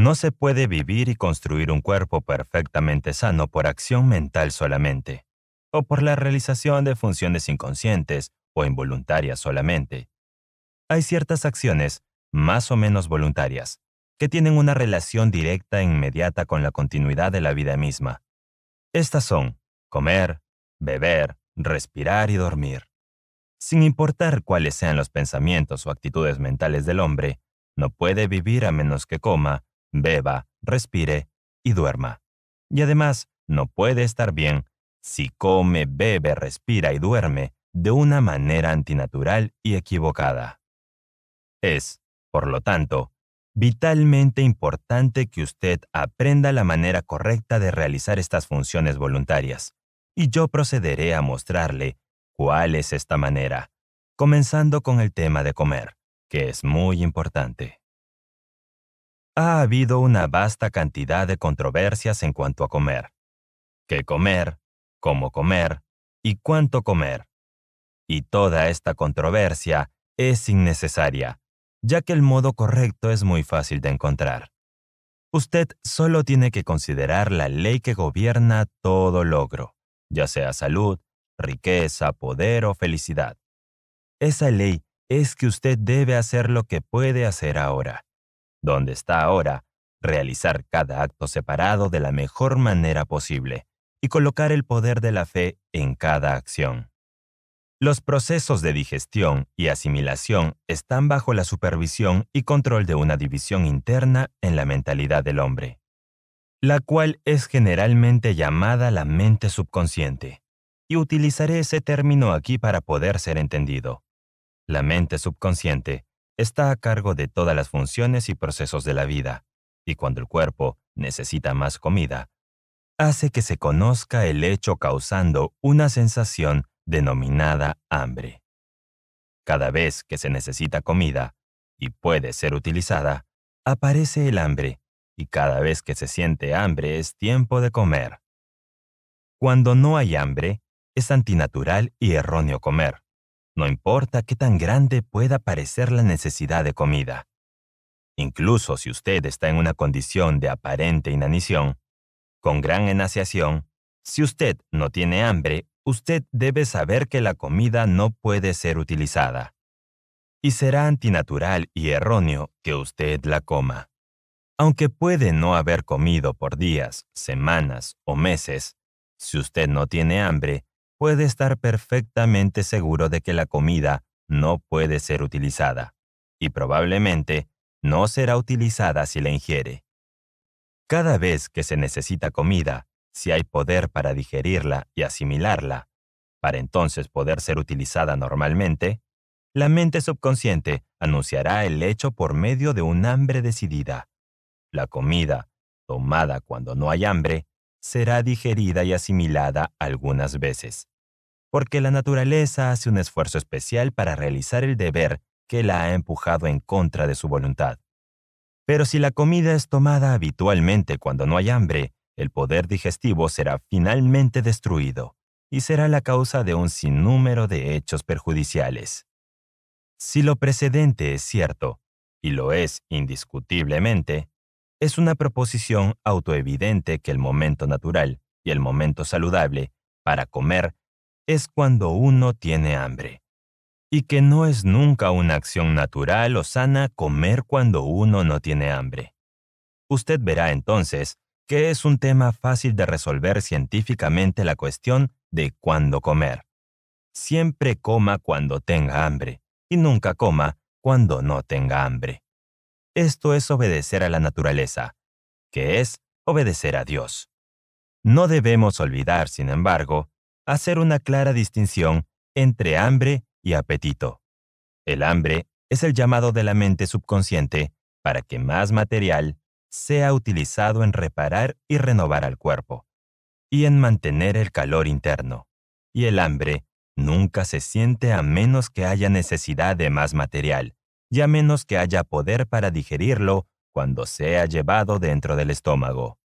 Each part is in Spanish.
No se puede vivir y construir un cuerpo perfectamente sano por acción mental solamente, o por la realización de funciones inconscientes o involuntarias solamente. Hay ciertas acciones, más o menos voluntarias, que tienen una relación directa e inmediata con la continuidad de la vida misma. Estas son comer, beber, respirar y dormir. Sin importar cuáles sean los pensamientos o actitudes mentales del hombre, no puede vivir a menos que coma, beba, respire y duerma. Y además, no puede estar bien si come, bebe, respira y duerme de una manera antinatural y equivocada. Es, por lo tanto, vitalmente importante que usted aprenda la manera correcta de realizar estas funciones voluntarias, y yo procederé a mostrarle cuál es esta manera, comenzando con el tema de comer, que es muy importante. Ha habido una vasta cantidad de controversias en cuanto a comer. ¿Qué comer? ¿Cómo comer? ¿Y cuánto comer? Y toda esta controversia es innecesaria, ya que el modo correcto es muy fácil de encontrar. Usted solo tiene que considerar la ley que gobierna todo logro, ya sea salud, riqueza, poder o felicidad. Esa ley es que usted debe hacer lo que puede hacer ahora. Donde está ahora, realizar cada acto separado de la mejor manera posible y colocar el poder de la fe en cada acción. Los procesos de digestión y asimilación están bajo la supervisión y control de una división interna en la mentalidad del hombre, la cual es generalmente llamada la mente subconsciente, y utilizaré ese término aquí para poder ser entendido. La mente subconsciente está a cargo de todas las funciones y procesos de la vida, y cuando el cuerpo necesita más comida, hace que se conozca el hecho causando una sensación denominada hambre. Cada vez que se necesita comida y puede ser utilizada, aparece el hambre, y cada vez que se siente hambre es tiempo de comer. Cuando no hay hambre, es antinatural y erróneo comer. No importa qué tan grande pueda parecer la necesidad de comida. Incluso si usted está en una condición de aparente inanición, con gran enaciación, si usted no tiene hambre usted debe saber que la comida no puede ser utilizada. Y será antinatural y erróneo que usted la coma. Aunque puede no haber comido por días, semanas o meses, si usted no tiene hambre, puede estar perfectamente seguro de que la comida no puede ser utilizada, y probablemente no será utilizada si la ingiere. Cada vez que se necesita comida, si hay poder para digerirla y asimilarla, para entonces poder ser utilizada normalmente, la mente subconsciente anunciará el hecho por medio de un hambre decidida. La comida, tomada cuando no hay hambre, será digerida y asimilada algunas veces, porque la naturaleza hace un esfuerzo especial para realizar el deber que la ha empujado en contra de su voluntad. Pero si la comida es tomada habitualmente cuando no hay hambre, el poder digestivo será finalmente destruido y será la causa de un sinnúmero de hechos perjudiciales. Si lo precedente es cierto, y lo es indiscutiblemente, es una proposición autoevidente que el momento natural y el momento saludable para comer es cuando uno tiene hambre, y que no es nunca una acción natural o sana comer cuando uno no tiene hambre. Usted verá entonces que es un tema fácil de resolver científicamente la cuestión de cuándo comer. Siempre coma cuando tenga hambre y nunca coma cuando no tenga hambre. Esto es obedecer a la naturaleza, que es obedecer a Dios. No debemos olvidar, sin embargo, hacer una clara distinción entre hambre y apetito. El hambre es el llamado de la mente subconsciente para que más material sea utilizado en reparar y renovar al cuerpo, y en mantener el calor interno. Y el hambre nunca se siente a menos que haya necesidad de más material, y a menos que haya poder para digerirlo cuando sea llevado dentro del estómago.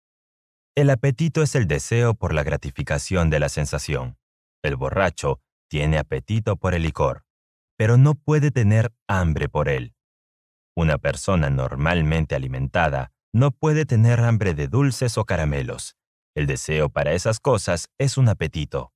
El apetito es el deseo por la gratificación de la sensación. El borracho tiene apetito por el licor, pero no puede tener hambre por él. Una persona normalmente alimentada no puede tener hambre de dulces o caramelos. El deseo para esas cosas es un apetito.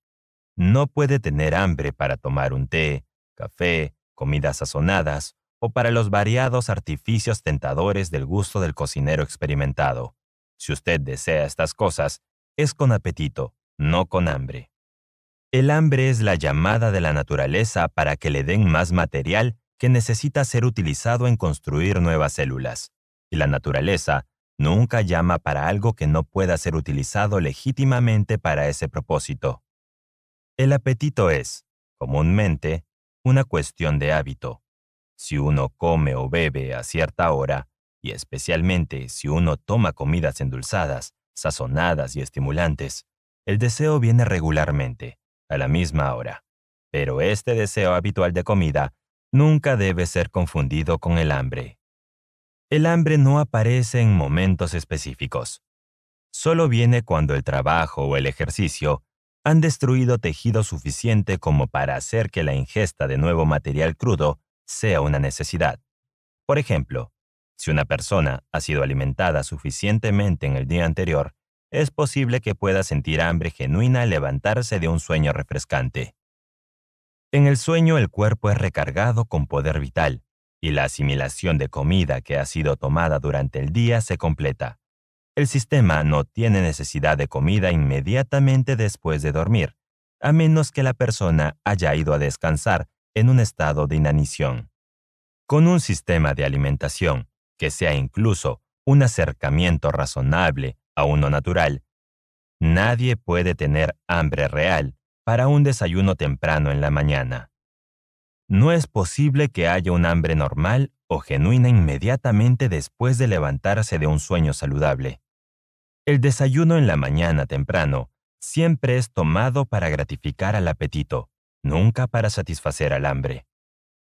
No puede tener hambre para tomar un té, café, comidas sazonadas o para los variados artificios tentadores del gusto del cocinero experimentado. Si usted desea estas cosas, es con apetito, no con hambre. El hambre es la llamada de la naturaleza para que le den más material que necesita ser utilizado en construir nuevas células. Y la naturaleza nunca llama para algo que no pueda ser utilizado legítimamente para ese propósito. El apetito es, comúnmente, una cuestión de hábito. Si uno come o bebe a cierta hora, y especialmente si uno toma comidas endulzadas, sazonadas y estimulantes, el deseo viene regularmente, a la misma hora. Pero este deseo habitual de comida nunca debe ser confundido con el hambre. El hambre no aparece en momentos específicos. Solo viene cuando el trabajo o el ejercicio han destruido tejido suficiente como para hacer que la ingesta de nuevo material crudo sea una necesidad. Por ejemplo, si una persona ha sido alimentada suficientemente en el día anterior, es posible que pueda sentir hambre genuina al levantarse de un sueño refrescante. En el sueño el cuerpo es recargado con poder vital, y la asimilación de comida que ha sido tomada durante el día se completa. El sistema no tiene necesidad de comida inmediatamente después de dormir, a menos que la persona haya ido a descansar en un estado de inanición. Con un sistema de alimentación que sea incluso un acercamiento razonable a uno natural, nadie puede tener hambre real para un desayuno temprano en la mañana. No es posible que haya un hambre normal o genuina inmediatamente después de levantarse de un sueño saludable. El desayuno en la mañana temprano siempre es tomado para gratificar al apetito, nunca para satisfacer al hambre.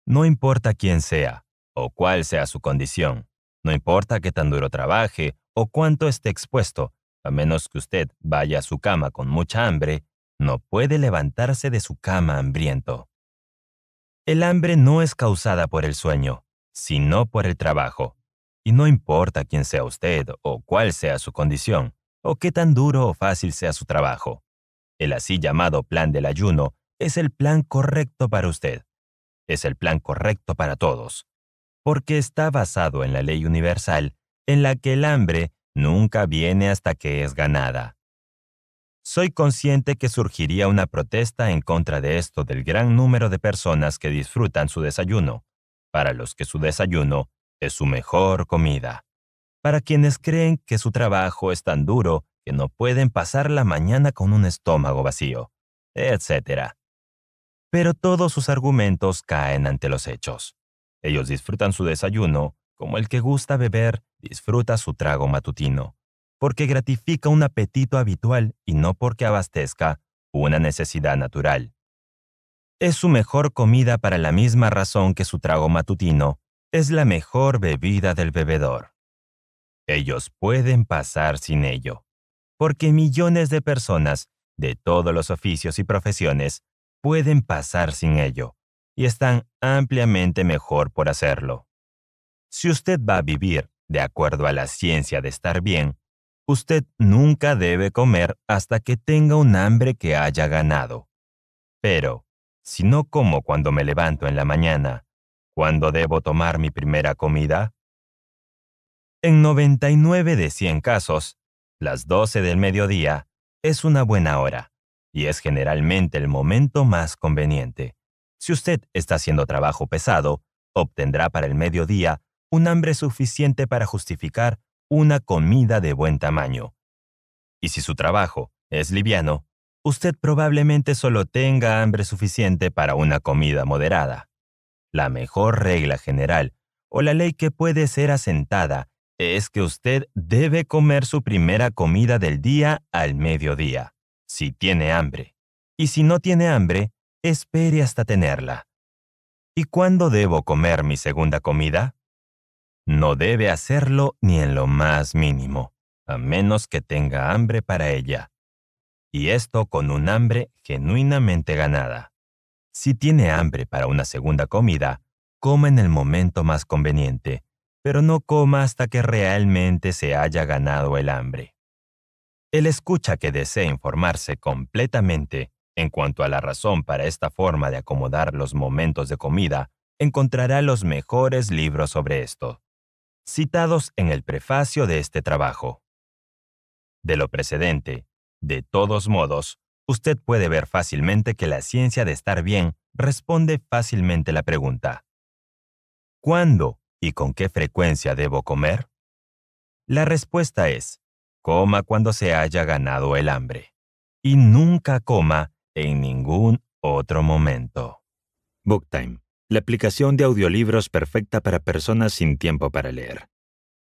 No importa quién sea o cuál sea su condición, no importa qué tan duro trabaje o cuánto esté expuesto, a menos que usted vaya a su cama con mucha hambre, no puede levantarse de su cama hambriento. El hambre no es causada por el sueño, sino por el trabajo. Y no importa quién sea usted o cuál sea su condición, o qué tan duro o fácil sea su trabajo. El así llamado plan del ayuno es el plan correcto para usted. Es el plan correcto para todos porque está basado en la ley universal en la que el hambre nunca viene hasta que es ganada. Soy consciente que surgiría una protesta en contra de esto del gran número de personas que disfrutan su desayuno, para los que su desayuno es su mejor comida, para quienes creen que su trabajo es tan duro que no pueden pasar la mañana con un estómago vacío, etc. Pero todos sus argumentos caen ante los hechos. Ellos disfrutan su desayuno como el que gusta beber disfruta su trago matutino, porque gratifica un apetito habitual y no porque abastezca una necesidad natural. Es su mejor comida para la misma razón que su trago matutino es la mejor bebida del bebedor. Ellos pueden pasar sin ello, porque millones de personas de todos los oficios y profesiones pueden pasar sin ello y están ampliamente mejor por hacerlo. Si usted va a vivir de acuerdo a la ciencia de estar bien, usted nunca debe comer hasta que tenga un hambre que haya ganado. Pero, si no como cuando me levanto en la mañana, ¿cuándo debo tomar mi primera comida? En 99 de 100 casos, las 12 del mediodía es una buena hora y es generalmente el momento más conveniente. Si usted está haciendo trabajo pesado, obtendrá para el mediodía un hambre suficiente para justificar una comida de buen tamaño. Y si su trabajo es liviano, usted probablemente solo tenga hambre suficiente para una comida moderada. La mejor regla general, o la ley que puede ser asentada, es que usted debe comer su primera comida del día al mediodía, si tiene hambre. Y si no tiene hambre, espere hasta tenerla. ¿Y cuándo debo comer mi segunda comida? No debe hacerlo ni en lo más mínimo, a menos que tenga hambre para ella. Y esto con un hambre genuinamente ganada. Si tiene hambre para una segunda comida, coma en el momento más conveniente, pero no coma hasta que realmente se haya ganado el hambre. El escucha que desea informarse completamente en cuanto a la razón para esta forma de acomodar los momentos de comida, encontrará los mejores libros sobre esto, citados en el prefacio de este trabajo. De lo precedente, de todos modos, usted puede ver fácilmente que la ciencia de estar bien responde fácilmente la pregunta. ¿Cuándo y con qué frecuencia debo comer? La respuesta es, coma cuando se haya ganado el hambre. Y nunca coma en ningún otro momento. Booktime, la aplicación de audiolibros perfecta para personas sin tiempo para leer.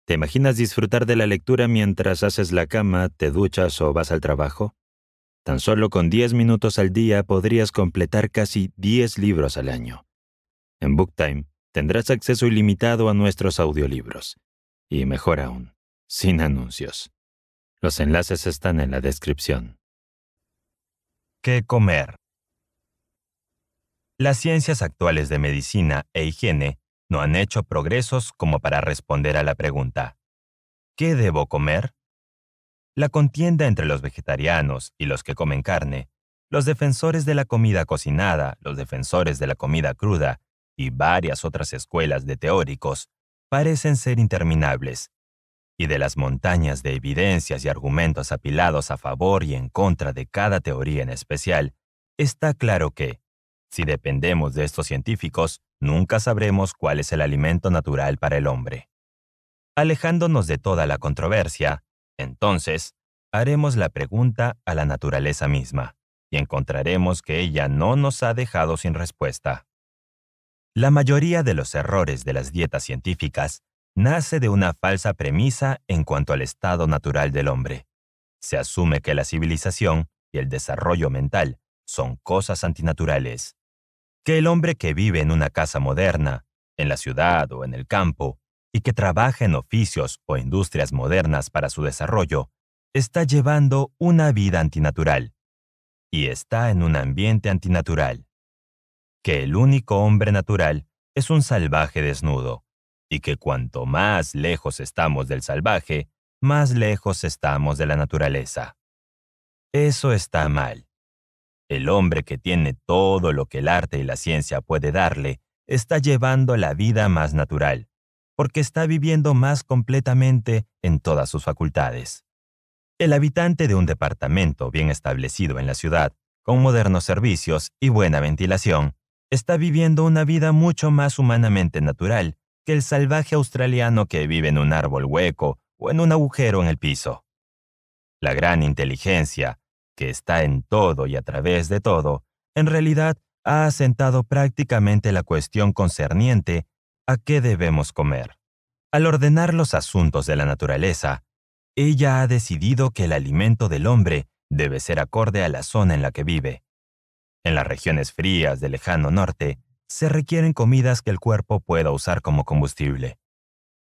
¿Te imaginas disfrutar de la lectura mientras haces la cama, te duchas o vas al trabajo? Tan solo con 10 minutos al día podrías completar casi 10 libros al año. En Booktime tendrás acceso ilimitado a nuestros audiolibros. Y mejor aún, sin anuncios. Los enlaces están en la descripción. ¿Qué comer? Las ciencias actuales de medicina e higiene no han hecho progresos como para responder a la pregunta, ¿qué debo comer? La contienda entre los vegetarianos y los que comen carne, los defensores de la comida cocinada, los defensores de la comida cruda y varias otras escuelas de teóricos parecen ser interminables, y de las montañas de evidencias y argumentos apilados a favor y en contra de cada teoría en especial, está claro que, si dependemos de estos científicos, nunca sabremos cuál es el alimento natural para el hombre. Alejándonos de toda la controversia, entonces, haremos la pregunta a la naturaleza misma y encontraremos que ella no nos ha dejado sin respuesta. La mayoría de los errores de las dietas científicas nace de una falsa premisa en cuanto al estado natural del hombre. Se asume que la civilización y el desarrollo mental son cosas antinaturales. Que el hombre que vive en una casa moderna, en la ciudad o en el campo, y que trabaja en oficios o industrias modernas para su desarrollo, está llevando una vida antinatural y está en un ambiente antinatural. Que el único hombre natural es un salvaje desnudo y que cuanto más lejos estamos del salvaje, más lejos estamos de la naturaleza. Eso está mal. El hombre que tiene todo lo que el arte y la ciencia puede darle está llevando la vida más natural, porque está viviendo más completamente en todas sus facultades. El habitante de un departamento bien establecido en la ciudad, con modernos servicios y buena ventilación, está viviendo una vida mucho más humanamente natural que el salvaje australiano que vive en un árbol hueco o en un agujero en el piso. La gran inteligencia, que está en todo y a través de todo, en realidad ha asentado prácticamente la cuestión concerniente a qué debemos comer. Al ordenar los asuntos de la naturaleza, ella ha decidido que el alimento del hombre debe ser acorde a la zona en la que vive. En las regiones frías del lejano norte, se requieren comidas que el cuerpo pueda usar como combustible.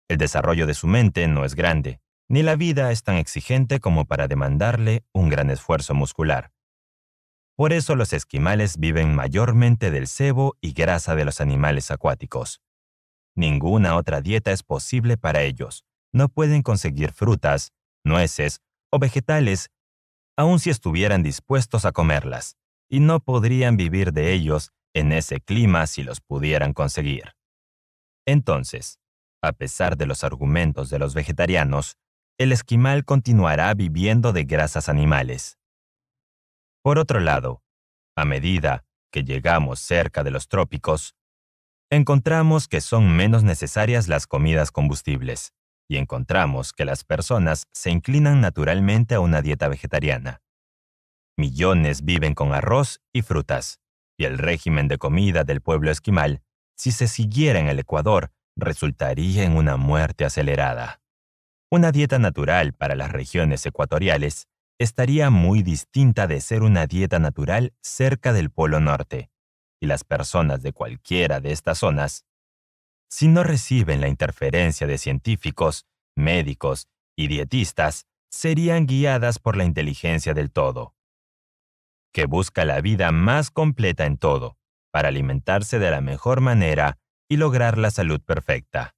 El desarrollo de su mente no es grande, ni la vida es tan exigente como para demandarle un gran esfuerzo muscular. Por eso los esquimales viven mayormente del sebo y grasa de los animales acuáticos. Ninguna otra dieta es posible para ellos. No pueden conseguir frutas, nueces o vegetales, aun si estuvieran dispuestos a comerlas, y no podrían vivir de ellos en ese clima si los pudieran conseguir. Entonces, a pesar de los argumentos de los vegetarianos, el esquimal continuará viviendo de grasas animales. Por otro lado, a medida que llegamos cerca de los trópicos, encontramos que son menos necesarias las comidas combustibles y encontramos que las personas se inclinan naturalmente a una dieta vegetariana. Millones viven con arroz y frutas, y el régimen de comida del pueblo esquimal, si se siguiera en el Ecuador, resultaría en una muerte acelerada. Una dieta natural para las regiones ecuatoriales estaría muy distinta de ser una dieta natural cerca del Polo Norte, y las personas de cualquiera de estas zonas, si no reciben la interferencia de científicos, médicos y dietistas, serían guiadas por la inteligencia del todo, que busca la vida más completa en todo, para alimentarse de la mejor manera y lograr la salud perfecta.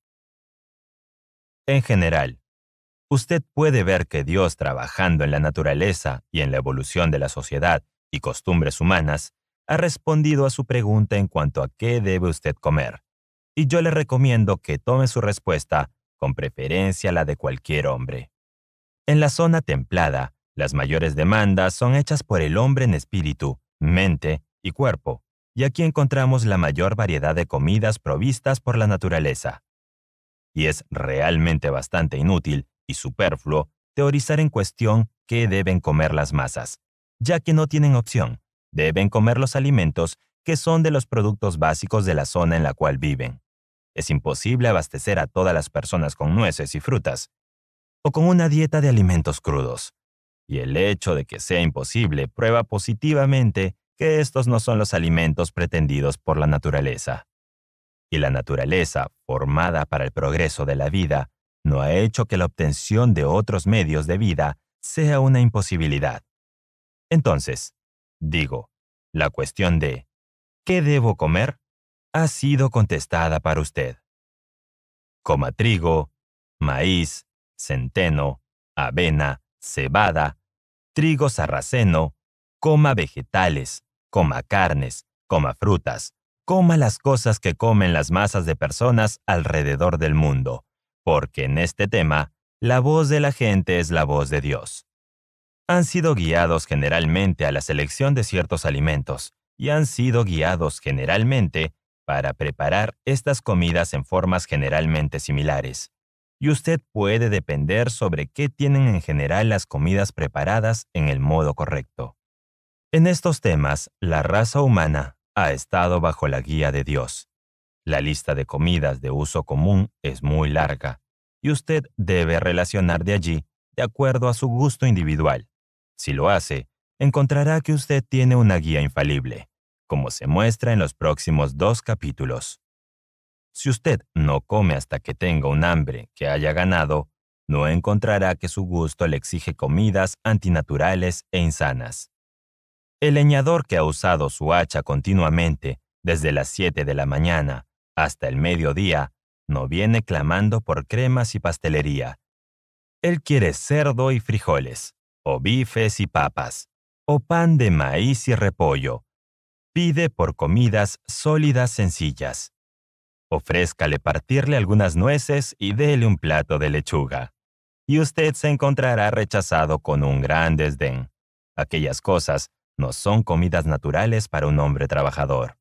En general, usted puede ver que Dios trabajando en la naturaleza y en la evolución de la sociedad y costumbres humanas, ha respondido a su pregunta en cuanto a qué debe usted comer. Y yo le recomiendo que tome su respuesta, con preferencia la de cualquier hombre. En la zona templada, las mayores demandas son hechas por el hombre en espíritu, mente y cuerpo, y aquí encontramos la mayor variedad de comidas provistas por la naturaleza. Y es realmente bastante inútil y superfluo teorizar en cuestión qué deben comer las masas, ya que no tienen opción, deben comer los alimentos que son de los productos básicos de la zona en la cual viven. Es imposible abastecer a todas las personas con nueces y frutas, o con una dieta de alimentos crudos. Y el hecho de que sea imposible prueba positivamente que estos no son los alimentos pretendidos por la naturaleza. Y la naturaleza, formada para el progreso de la vida, no ha hecho que la obtención de otros medios de vida sea una imposibilidad. Entonces, digo, la cuestión de ¿qué debo comer? ha sido contestada para usted. Coma trigo, maíz, centeno, avena, cebada, trigo sarraceno, coma vegetales, coma carnes, coma frutas, coma las cosas que comen las masas de personas alrededor del mundo, porque en este tema, la voz de la gente es la voz de Dios. Han sido guiados generalmente a la selección de ciertos alimentos y han sido guiados generalmente para preparar estas comidas en formas generalmente similares. Y usted puede depender sobre qué tienen en general las comidas preparadas en el modo correcto. En estos temas, la raza humana ha estado bajo la guía de Dios. La lista de comidas de uso común es muy larga, y usted debe relacionar de allí de acuerdo a su gusto individual. Si lo hace, encontrará que usted tiene una guía infalible, como se muestra en los próximos dos capítulos. Si usted no come hasta que tenga un hambre que haya ganado, no encontrará que su gusto le exige comidas antinaturales e insanas. El leñador que ha usado su hacha continuamente desde las 7 de la mañana hasta el mediodía no viene clamando por cremas y pastelería. Él quiere cerdo y frijoles, o bifes y papas, o pan de maíz y repollo. Pide por comidas sólidas sencillas. Ofrézcale partirle algunas nueces y déle un plato de lechuga. Y usted se encontrará rechazado con un gran desdén. Aquellas cosas no son comidas naturales para un hombre trabajador.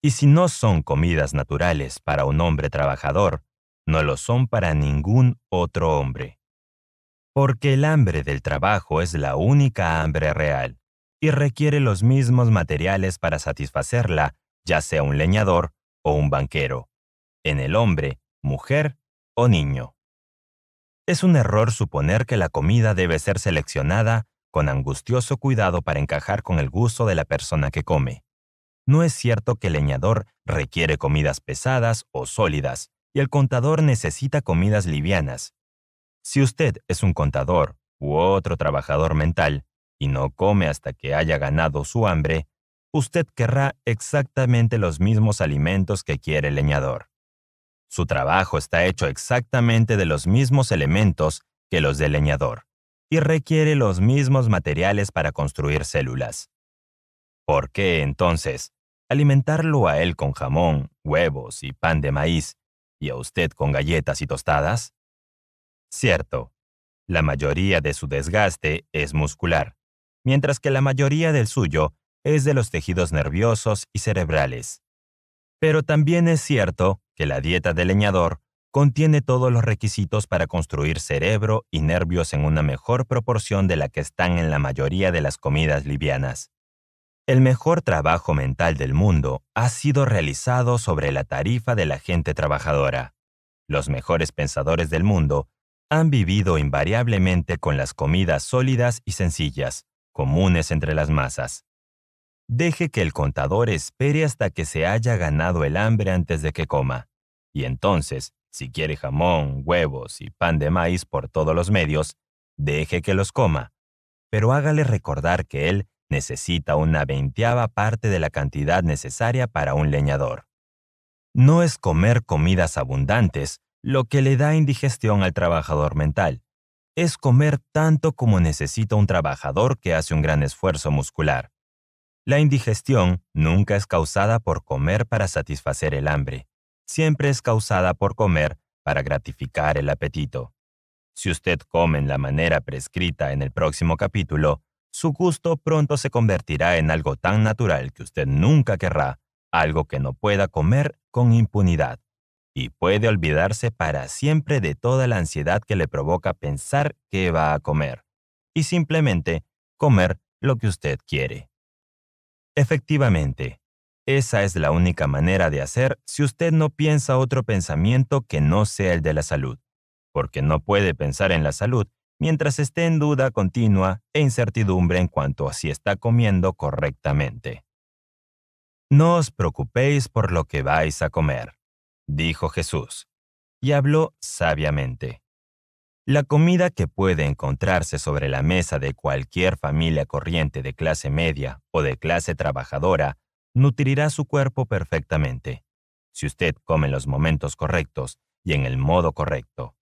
Y si no son comidas naturales para un hombre trabajador, no lo son para ningún otro hombre. Porque el hambre del trabajo es la única hambre real y requiere los mismos materiales para satisfacerla, ya sea un leñador o un banquero, en el hombre, mujer o niño. Es un error suponer que la comida debe ser seleccionada con angustioso cuidado para encajar con el gusto de la persona que come. No es cierto que el leñador requiere comidas pesadas o sólidas y el contador necesita comidas livianas. Si usted es un contador u otro trabajador mental y no come hasta que haya ganado su hambre, usted querrá exactamente los mismos alimentos que quiere el leñador. Su trabajo está hecho exactamente de los mismos elementos que los del leñador y requiere los mismos materiales para construir células. ¿Por qué, entonces, alimentarlo a él con jamón, huevos y pan de maíz, y a usted con galletas y tostadas? Cierto, la mayoría de su desgaste es muscular, mientras que la mayoría del suyo es de los tejidos nerviosos y cerebrales. Pero también es cierto que la dieta del leñador contiene todos los requisitos para construir cerebro y nervios en una mejor proporción de la que están en la mayoría de las comidas livianas. El mejor trabajo mental del mundo ha sido realizado sobre la tarifa de la gente trabajadora. Los mejores pensadores del mundo han vivido invariablemente con las comidas sólidas y sencillas, comunes entre las masas. Deje que el contador espere hasta que se haya ganado el hambre antes de que coma, y entonces si quiere jamón, huevos y pan de maíz por todos los medios, deje que los coma, pero hágale recordar que él necesita una veinteava parte de la cantidad necesaria para un leñador. No es comer comidas abundantes lo que le da indigestión al trabajador mental es comer tanto como necesita un trabajador que hace un gran esfuerzo muscular. La indigestión nunca es causada por comer para satisfacer el hambre, siempre es causada por comer para gratificar el apetito. Si usted come en la manera prescrita en el próximo capítulo, su gusto pronto se convertirá en algo tan natural que usted nunca querrá, algo que no pueda comer con impunidad y puede olvidarse para siempre de toda la ansiedad que le provoca pensar que va a comer, y simplemente comer lo que usted quiere. Efectivamente, esa es la única manera de hacer si usted no piensa otro pensamiento que no sea el de la salud, porque no puede pensar en la salud mientras esté en duda continua e incertidumbre en cuanto a si está comiendo correctamente. No os preocupéis por lo que vais a comer dijo Jesús, y habló sabiamente. La comida que puede encontrarse sobre la mesa de cualquier familia corriente de clase media o de clase trabajadora nutrirá su cuerpo perfectamente, si usted come en los momentos correctos y en el modo correcto.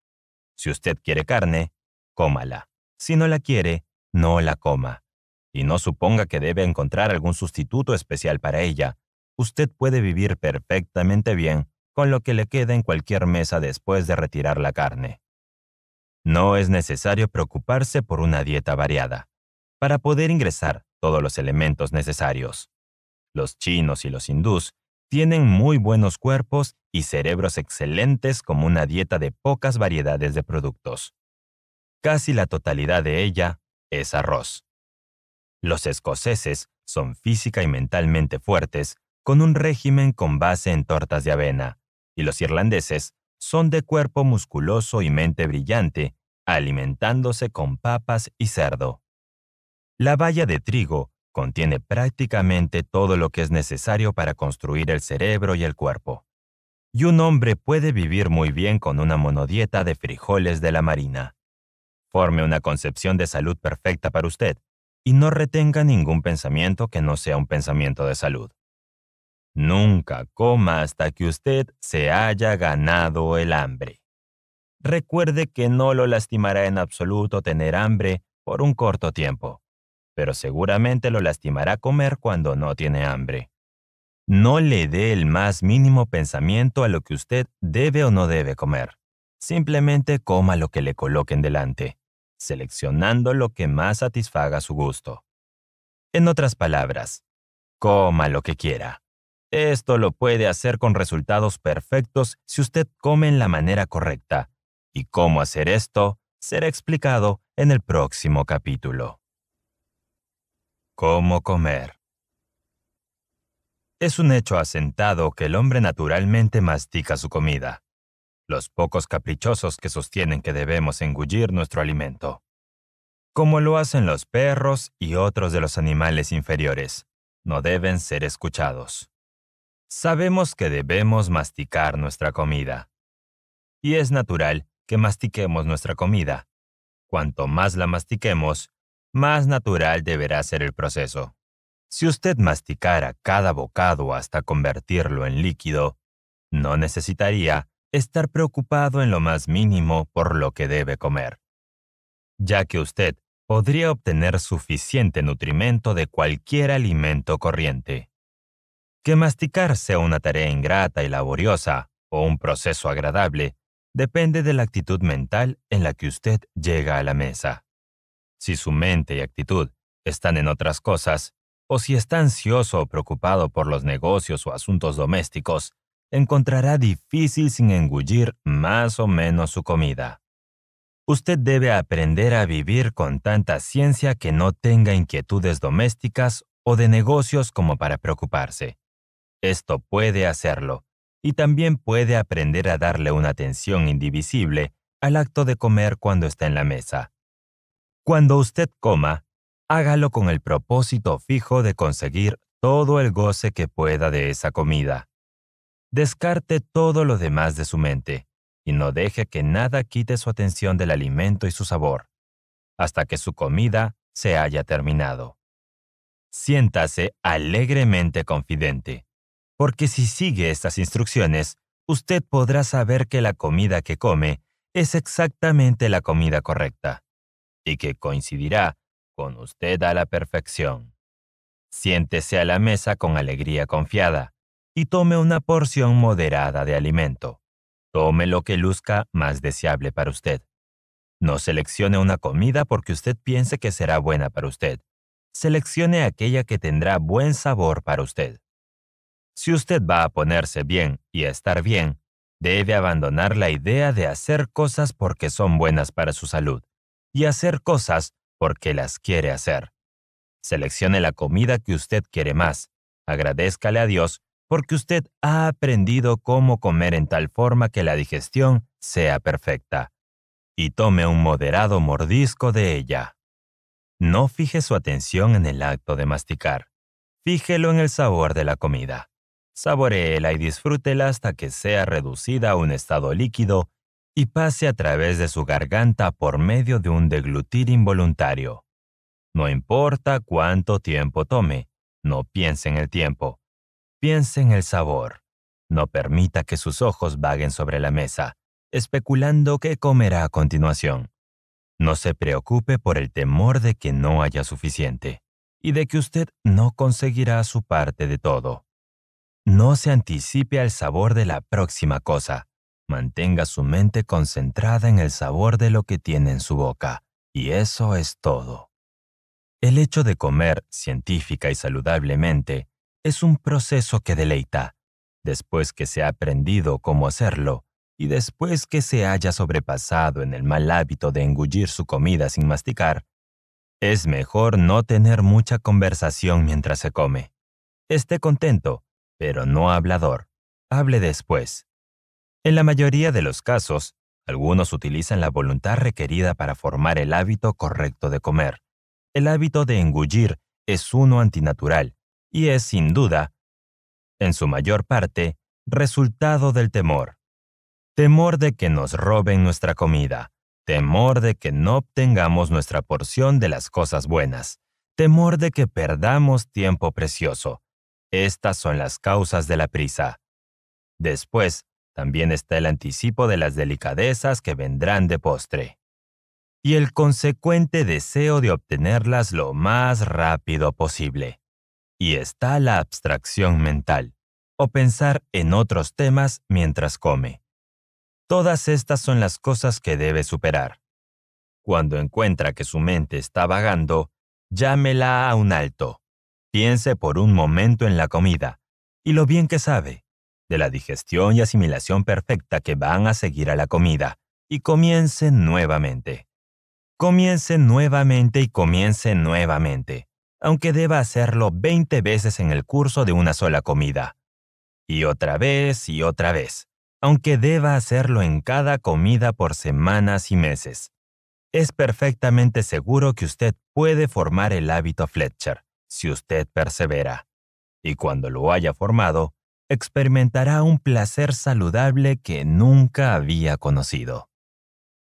Si usted quiere carne, cómala. Si no la quiere, no la coma. Y no suponga que debe encontrar algún sustituto especial para ella. Usted puede vivir perfectamente bien con lo que le queda en cualquier mesa después de retirar la carne. No es necesario preocuparse por una dieta variada, para poder ingresar todos los elementos necesarios. Los chinos y los hindús tienen muy buenos cuerpos y cerebros excelentes como una dieta de pocas variedades de productos. Casi la totalidad de ella es arroz. Los escoceses son física y mentalmente fuertes con un régimen con base en tortas de avena, y los irlandeses son de cuerpo musculoso y mente brillante, alimentándose con papas y cerdo. La valla de trigo contiene prácticamente todo lo que es necesario para construir el cerebro y el cuerpo. Y un hombre puede vivir muy bien con una monodieta de frijoles de la marina. Forme una concepción de salud perfecta para usted y no retenga ningún pensamiento que no sea un pensamiento de salud. Nunca coma hasta que usted se haya ganado el hambre. Recuerde que no lo lastimará en absoluto tener hambre por un corto tiempo, pero seguramente lo lastimará comer cuando no tiene hambre. No le dé el más mínimo pensamiento a lo que usted debe o no debe comer. Simplemente coma lo que le coloquen delante, seleccionando lo que más satisfaga su gusto. En otras palabras, coma lo que quiera esto lo puede hacer con resultados perfectos si usted come en la manera correcta. Y cómo hacer esto será explicado en el próximo capítulo. ¿Cómo comer? Es un hecho asentado que el hombre naturalmente mastica su comida. Los pocos caprichosos que sostienen que debemos engullir nuestro alimento. Como lo hacen los perros y otros de los animales inferiores, no deben ser escuchados. Sabemos que debemos masticar nuestra comida. Y es natural que mastiquemos nuestra comida. Cuanto más la mastiquemos, más natural deberá ser el proceso. Si usted masticara cada bocado hasta convertirlo en líquido, no necesitaría estar preocupado en lo más mínimo por lo que debe comer, ya que usted podría obtener suficiente nutrimento de cualquier alimento corriente. Que masticar sea una tarea ingrata y laboriosa o un proceso agradable depende de la actitud mental en la que usted llega a la mesa. Si su mente y actitud están en otras cosas, o si está ansioso o preocupado por los negocios o asuntos domésticos, encontrará difícil sin engullir más o menos su comida. Usted debe aprender a vivir con tanta ciencia que no tenga inquietudes domésticas o de negocios como para preocuparse. Esto puede hacerlo, y también puede aprender a darle una atención indivisible al acto de comer cuando está en la mesa. Cuando usted coma, hágalo con el propósito fijo de conseguir todo el goce que pueda de esa comida. Descarte todo lo demás de su mente y no deje que nada quite su atención del alimento y su sabor, hasta que su comida se haya terminado. Siéntase alegremente confidente porque si sigue estas instrucciones, usted podrá saber que la comida que come es exactamente la comida correcta y que coincidirá con usted a la perfección. Siéntese a la mesa con alegría confiada y tome una porción moderada de alimento. Tome lo que luzca más deseable para usted. No seleccione una comida porque usted piense que será buena para usted. Seleccione aquella que tendrá buen sabor para usted. Si usted va a ponerse bien y a estar bien, debe abandonar la idea de hacer cosas porque son buenas para su salud y hacer cosas porque las quiere hacer. Seleccione la comida que usted quiere más. Agradezcale a Dios porque usted ha aprendido cómo comer en tal forma que la digestión sea perfecta. Y tome un moderado mordisco de ella. No fije su atención en el acto de masticar. Fíjelo en el sabor de la comida. Saboreela y disfrútela hasta que sea reducida a un estado líquido y pase a través de su garganta por medio de un deglutir involuntario. No importa cuánto tiempo tome, no piense en el tiempo, piense en el sabor. No permita que sus ojos vaguen sobre la mesa, especulando qué comerá a continuación. No se preocupe por el temor de que no haya suficiente y de que usted no conseguirá su parte de todo. No se anticipe al sabor de la próxima cosa. Mantenga su mente concentrada en el sabor de lo que tiene en su boca, y eso es todo. El hecho de comer científica y saludablemente es un proceso que deleita. Después que se ha aprendido cómo hacerlo, y después que se haya sobrepasado en el mal hábito de engullir su comida sin masticar, es mejor no tener mucha conversación mientras se come. Esté contento pero no hablador. Hable después. En la mayoría de los casos, algunos utilizan la voluntad requerida para formar el hábito correcto de comer. El hábito de engullir es uno antinatural y es, sin duda, en su mayor parte, resultado del temor. Temor de que nos roben nuestra comida, temor de que no obtengamos nuestra porción de las cosas buenas, temor de que perdamos tiempo precioso, estas son las causas de la prisa. Después, también está el anticipo de las delicadezas que vendrán de postre. Y el consecuente deseo de obtenerlas lo más rápido posible. Y está la abstracción mental, o pensar en otros temas mientras come. Todas estas son las cosas que debe superar. Cuando encuentra que su mente está vagando, llámela a un alto Piense por un momento en la comida y lo bien que sabe, de la digestión y asimilación perfecta que van a seguir a la comida, y comience nuevamente. Comience nuevamente y comience nuevamente, aunque deba hacerlo 20 veces en el curso de una sola comida. Y otra vez y otra vez, aunque deba hacerlo en cada comida por semanas y meses. Es perfectamente seguro que usted puede formar el hábito Fletcher si usted persevera. Y cuando lo haya formado, experimentará un placer saludable que nunca había conocido.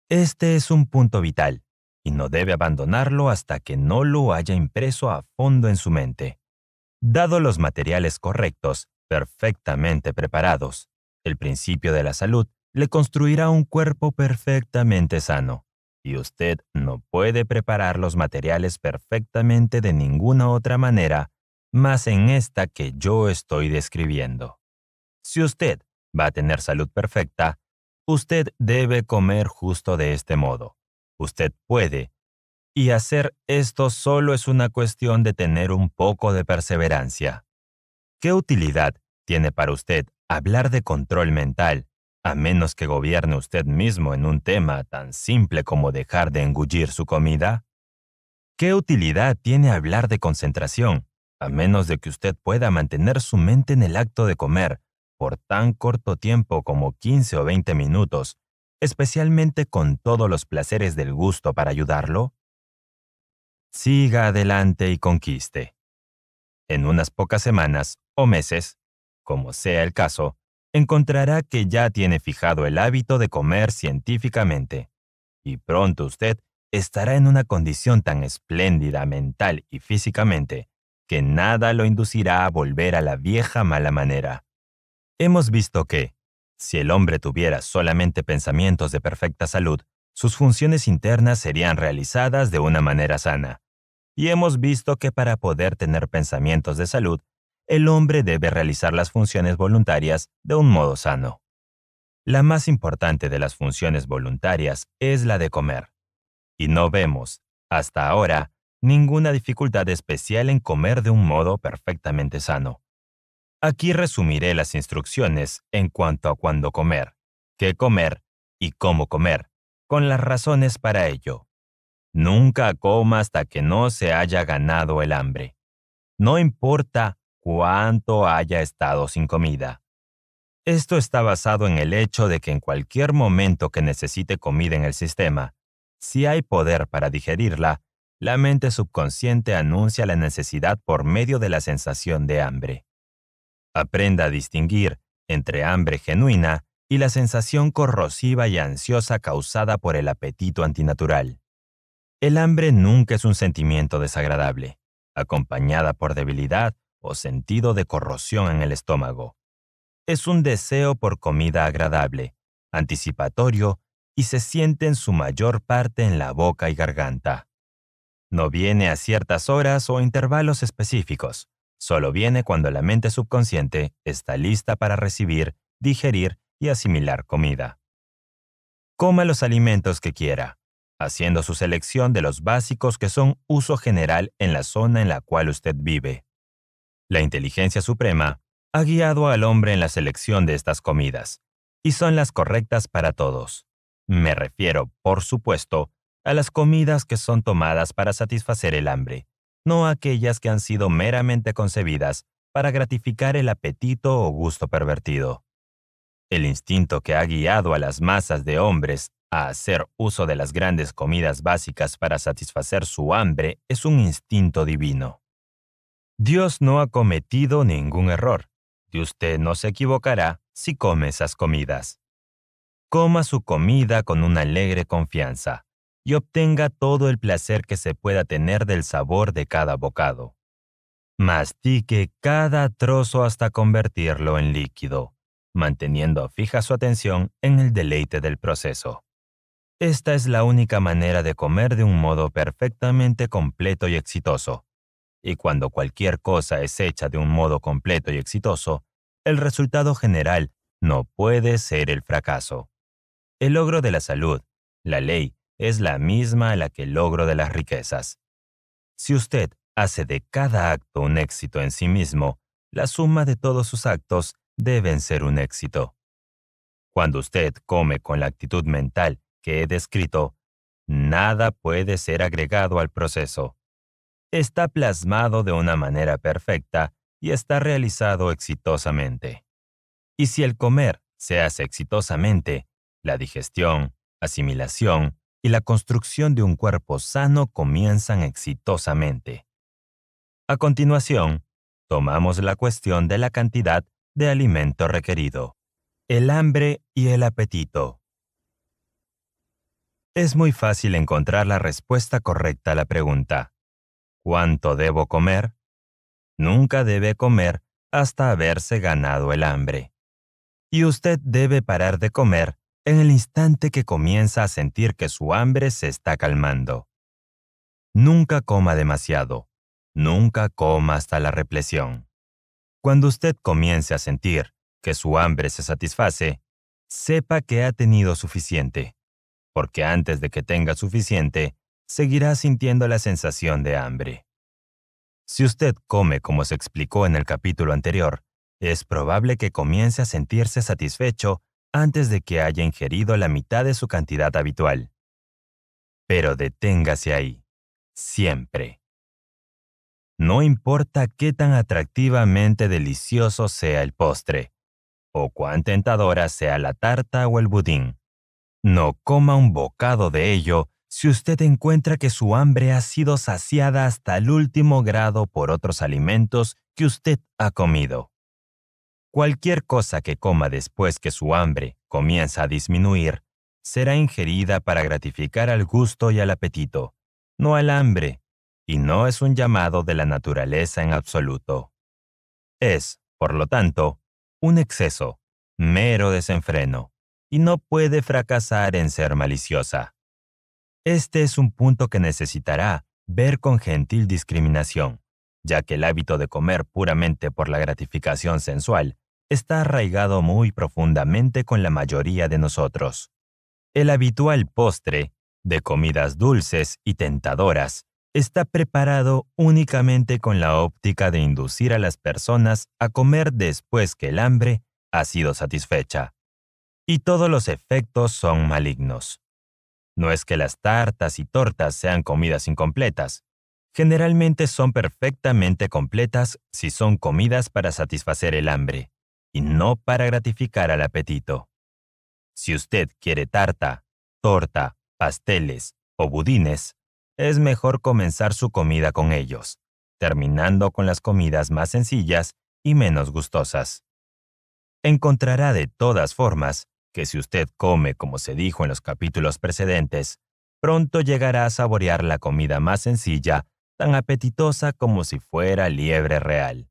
Este es un punto vital, y no debe abandonarlo hasta que no lo haya impreso a fondo en su mente. Dado los materiales correctos, perfectamente preparados, el principio de la salud le construirá un cuerpo perfectamente sano y usted no puede preparar los materiales perfectamente de ninguna otra manera más en esta que yo estoy describiendo. Si usted va a tener salud perfecta, usted debe comer justo de este modo. Usted puede. Y hacer esto solo es una cuestión de tener un poco de perseverancia. ¿Qué utilidad tiene para usted hablar de control mental a menos que gobierne usted mismo en un tema tan simple como dejar de engullir su comida? ¿Qué utilidad tiene hablar de concentración, a menos de que usted pueda mantener su mente en el acto de comer por tan corto tiempo como 15 o 20 minutos, especialmente con todos los placeres del gusto para ayudarlo? Siga adelante y conquiste. En unas pocas semanas o meses, como sea el caso, encontrará que ya tiene fijado el hábito de comer científicamente, y pronto usted estará en una condición tan espléndida mental y físicamente que nada lo inducirá a volver a la vieja mala manera. Hemos visto que, Si el hombre tuviera solamente pensamientos de perfecta salud, sus funciones internas serían realizadas de una manera sana. Y hemos visto que para poder tener pensamientos de salud, el hombre debe realizar las funciones voluntarias de un modo sano. La más importante de las funciones voluntarias es la de comer. Y no vemos, hasta ahora, ninguna dificultad especial en comer de un modo perfectamente sano. Aquí resumiré las instrucciones en cuanto a cuándo comer, qué comer y cómo comer, con las razones para ello. Nunca coma hasta que no se haya ganado el hambre. No importa cuánto haya estado sin comida. Esto está basado en el hecho de que en cualquier momento que necesite comida en el sistema, si hay poder para digerirla, la mente subconsciente anuncia la necesidad por medio de la sensación de hambre. Aprenda a distinguir entre hambre genuina y la sensación corrosiva y ansiosa causada por el apetito antinatural. El hambre nunca es un sentimiento desagradable, acompañada por debilidad o sentido de corrosión en el estómago. Es un deseo por comida agradable, anticipatorio y se siente en su mayor parte en la boca y garganta. No viene a ciertas horas o intervalos específicos, solo viene cuando la mente subconsciente está lista para recibir, digerir y asimilar comida. Coma los alimentos que quiera, haciendo su selección de los básicos que son uso general en la zona en la cual usted vive. La inteligencia suprema ha guiado al hombre en la selección de estas comidas, y son las correctas para todos. Me refiero, por supuesto, a las comidas que son tomadas para satisfacer el hambre, no aquellas que han sido meramente concebidas para gratificar el apetito o gusto pervertido. El instinto que ha guiado a las masas de hombres a hacer uso de las grandes comidas básicas para satisfacer su hambre es un instinto divino. Dios no ha cometido ningún error, y usted no se equivocará si come esas comidas. Coma su comida con una alegre confianza y obtenga todo el placer que se pueda tener del sabor de cada bocado. Mastique cada trozo hasta convertirlo en líquido, manteniendo fija su atención en el deleite del proceso. Esta es la única manera de comer de un modo perfectamente completo y exitoso, y cuando cualquier cosa es hecha de un modo completo y exitoso, el resultado general no puede ser el fracaso. El logro de la salud, la ley, es la misma la que el logro de las riquezas. Si usted hace de cada acto un éxito en sí mismo, la suma de todos sus actos deben ser un éxito. Cuando usted come con la actitud mental que he descrito, nada puede ser agregado al proceso está plasmado de una manera perfecta y está realizado exitosamente. Y si el comer se hace exitosamente, la digestión, asimilación y la construcción de un cuerpo sano comienzan exitosamente. A continuación, tomamos la cuestión de la cantidad de alimento requerido, el hambre y el apetito. Es muy fácil encontrar la respuesta correcta a la pregunta. ¿Cuánto debo comer? Nunca debe comer hasta haberse ganado el hambre. Y usted debe parar de comer en el instante que comienza a sentir que su hambre se está calmando. Nunca coma demasiado. Nunca coma hasta la represión. Cuando usted comience a sentir que su hambre se satisface, sepa que ha tenido suficiente, porque antes de que tenga suficiente, seguirá sintiendo la sensación de hambre. Si usted come como se explicó en el capítulo anterior, es probable que comience a sentirse satisfecho antes de que haya ingerido la mitad de su cantidad habitual. Pero deténgase ahí, siempre. No importa qué tan atractivamente delicioso sea el postre, o cuán tentadora sea la tarta o el budín. No coma un bocado de ello si usted encuentra que su hambre ha sido saciada hasta el último grado por otros alimentos que usted ha comido. Cualquier cosa que coma después que su hambre comienza a disminuir será ingerida para gratificar al gusto y al apetito, no al hambre, y no es un llamado de la naturaleza en absoluto. Es, por lo tanto, un exceso, mero desenfreno, y no puede fracasar en ser maliciosa. Este es un punto que necesitará ver con gentil discriminación, ya que el hábito de comer puramente por la gratificación sensual está arraigado muy profundamente con la mayoría de nosotros. El habitual postre, de comidas dulces y tentadoras, está preparado únicamente con la óptica de inducir a las personas a comer después que el hambre ha sido satisfecha. Y todos los efectos son malignos. No es que las tartas y tortas sean comidas incompletas. Generalmente son perfectamente completas si son comidas para satisfacer el hambre y no para gratificar al apetito. Si usted quiere tarta, torta, pasteles o budines, es mejor comenzar su comida con ellos, terminando con las comidas más sencillas y menos gustosas. Encontrará de todas formas que si usted come como se dijo en los capítulos precedentes, pronto llegará a saborear la comida más sencilla, tan apetitosa como si fuera liebre real.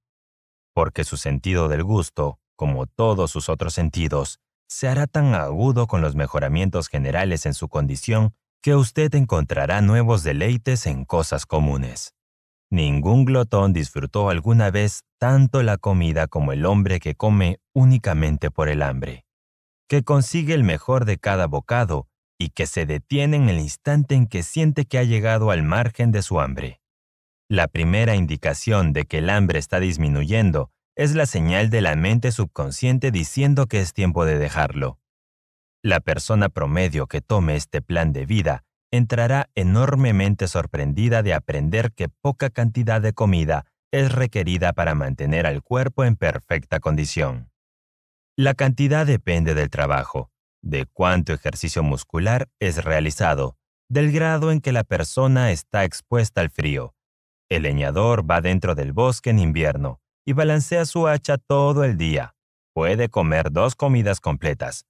Porque su sentido del gusto, como todos sus otros sentidos, se hará tan agudo con los mejoramientos generales en su condición que usted encontrará nuevos deleites en cosas comunes. Ningún glotón disfrutó alguna vez tanto la comida como el hombre que come únicamente por el hambre, que consigue el mejor de cada bocado y que se detiene en el instante en que siente que ha llegado al margen de su hambre. La primera indicación de que el hambre está disminuyendo es la señal de la mente subconsciente diciendo que es tiempo de dejarlo. La persona promedio que tome este plan de vida entrará enormemente sorprendida de aprender que poca cantidad de comida es requerida para mantener al cuerpo en perfecta condición. La cantidad depende del trabajo, de cuánto ejercicio muscular es realizado, del grado en que la persona está expuesta al frío. El leñador va dentro del bosque en invierno, y balancea su hacha todo el día. Puede comer dos comidas completas.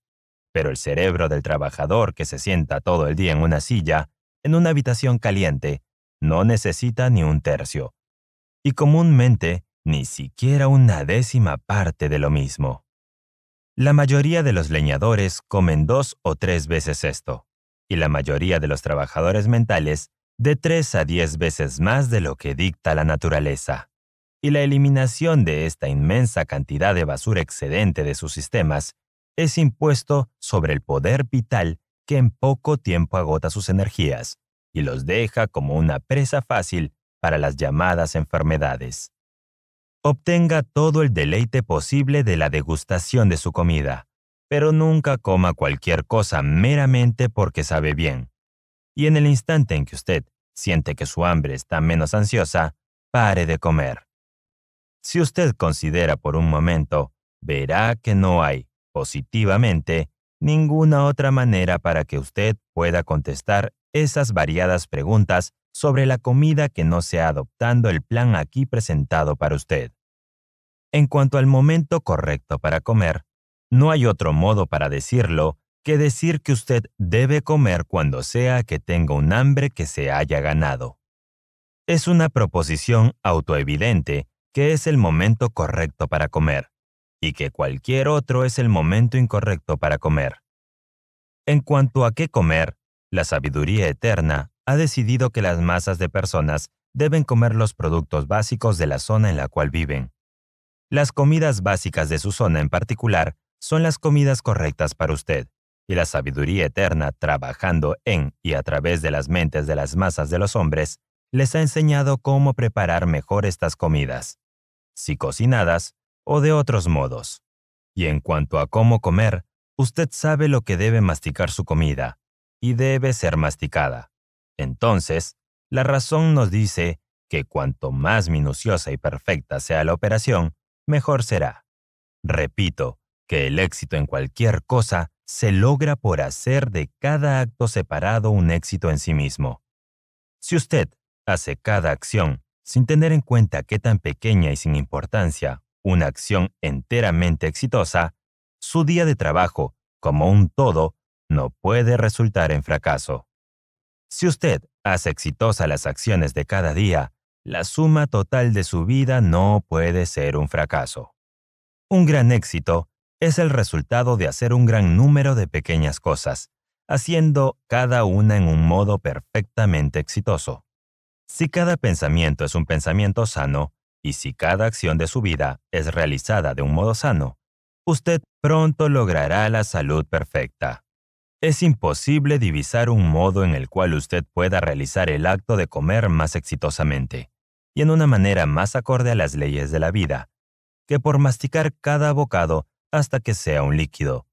Pero el cerebro del trabajador que se sienta todo el día en una silla, en una habitación caliente, no necesita ni un tercio. Y comúnmente, ni siquiera una décima parte de lo mismo. La mayoría de los leñadores comen dos o tres veces esto, y la mayoría de los trabajadores mentales de tres a diez veces más de lo que dicta la naturaleza y la eliminación de esta inmensa cantidad de basura excedente de sus sistemas es impuesto sobre el poder vital que en poco tiempo agota sus energías y los deja como una presa fácil para las llamadas enfermedades. Obtenga todo el deleite posible de la degustación de su comida, pero nunca coma cualquier cosa meramente porque sabe bien. Y en el instante en que usted siente que su hambre está menos ansiosa, pare de comer. Si usted considera por un momento, verá que no hay, positivamente, ninguna otra manera para que usted pueda contestar esas variadas preguntas sobre la comida que no sea adoptando el plan aquí presentado para usted. En cuanto al momento correcto para comer, no hay otro modo para decirlo que decir que usted debe comer cuando sea que tenga un hambre que se haya ganado. Es una proposición autoevidente que es el momento correcto para comer y que cualquier otro es el momento incorrecto para comer. En cuanto a qué comer, la sabiduría eterna ha decidido que las masas de personas deben comer los productos básicos de la zona en la cual viven. Las comidas básicas de su zona en particular son las comidas correctas para usted, y la sabiduría eterna, trabajando en y a través de las mentes de las masas de los hombres, les ha enseñado cómo preparar mejor estas comidas si cocinadas o de otros modos. Y en cuanto a cómo comer, usted sabe lo que debe masticar su comida, y debe ser masticada. Entonces, la razón nos dice que cuanto más minuciosa y perfecta sea la operación, mejor será. Repito, que el éxito en cualquier cosa se logra por hacer de cada acto separado un éxito en sí mismo. Si usted hace cada acción sin tener en cuenta qué tan pequeña y sin importancia una acción enteramente exitosa, su día de trabajo, como un todo, no puede resultar en fracaso. Si usted hace exitosa las acciones de cada día, la suma total de su vida no puede ser un fracaso. Un gran éxito es el resultado de hacer un gran número de pequeñas cosas, haciendo cada una en un modo perfectamente exitoso. Si cada pensamiento es un pensamiento sano, y si cada acción de su vida es realizada de un modo sano, usted pronto logrará la salud perfecta. Es imposible divisar un modo en el cual usted pueda realizar el acto de comer más exitosamente y en una manera más acorde a las leyes de la vida, que por masticar cada bocado hasta que sea un líquido,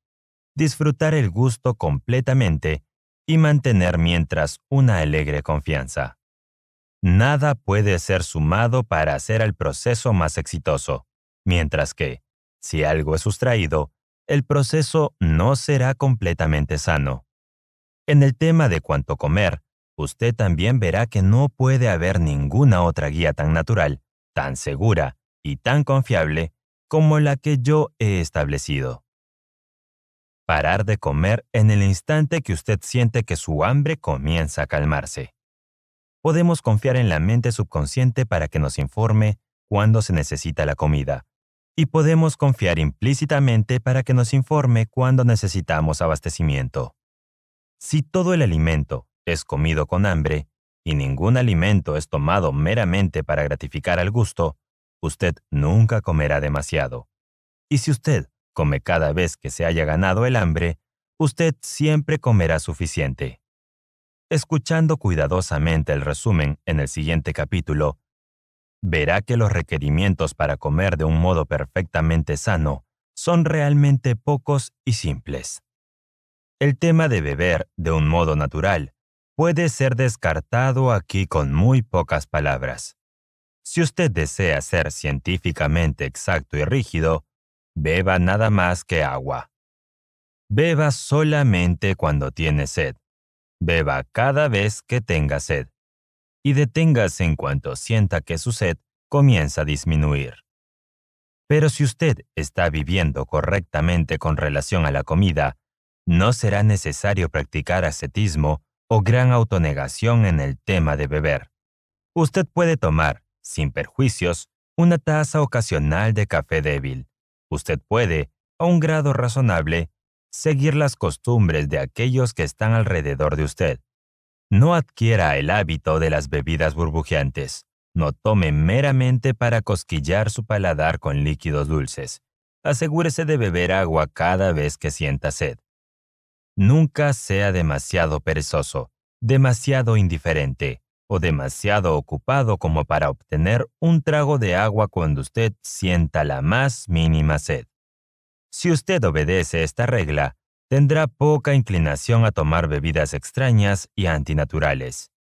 disfrutar el gusto completamente y mantener mientras una alegre confianza. Nada puede ser sumado para hacer el proceso más exitoso, mientras que, si algo es sustraído, el proceso no será completamente sano. En el tema de cuánto comer, usted también verá que no puede haber ninguna otra guía tan natural, tan segura y tan confiable como la que yo he establecido. Parar de comer en el instante que usted siente que su hambre comienza a calmarse podemos confiar en la mente subconsciente para que nos informe cuándo se necesita la comida. Y podemos confiar implícitamente para que nos informe cuándo necesitamos abastecimiento. Si todo el alimento es comido con hambre y ningún alimento es tomado meramente para gratificar al gusto, usted nunca comerá demasiado. Y si usted come cada vez que se haya ganado el hambre, usted siempre comerá suficiente. Escuchando cuidadosamente el resumen en el siguiente capítulo, verá que los requerimientos para comer de un modo perfectamente sano son realmente pocos y simples. El tema de beber de un modo natural puede ser descartado aquí con muy pocas palabras. Si usted desea ser científicamente exacto y rígido, beba nada más que agua. Beba solamente cuando tiene sed. Beba cada vez que tenga sed. Y deténgase en cuanto sienta que su sed comienza a disminuir. Pero si usted está viviendo correctamente con relación a la comida, no será necesario practicar ascetismo o gran autonegación en el tema de beber. Usted puede tomar, sin perjuicios, una taza ocasional de café débil. Usted puede, a un grado razonable, seguir las costumbres de aquellos que están alrededor de usted. No adquiera el hábito de las bebidas burbujeantes. No tome meramente para cosquillar su paladar con líquidos dulces. Asegúrese de beber agua cada vez que sienta sed. Nunca sea demasiado perezoso, demasiado indiferente o demasiado ocupado como para obtener un trago de agua cuando usted sienta la más mínima sed. Si usted obedece esta regla, tendrá poca inclinación a tomar bebidas extrañas y antinaturales.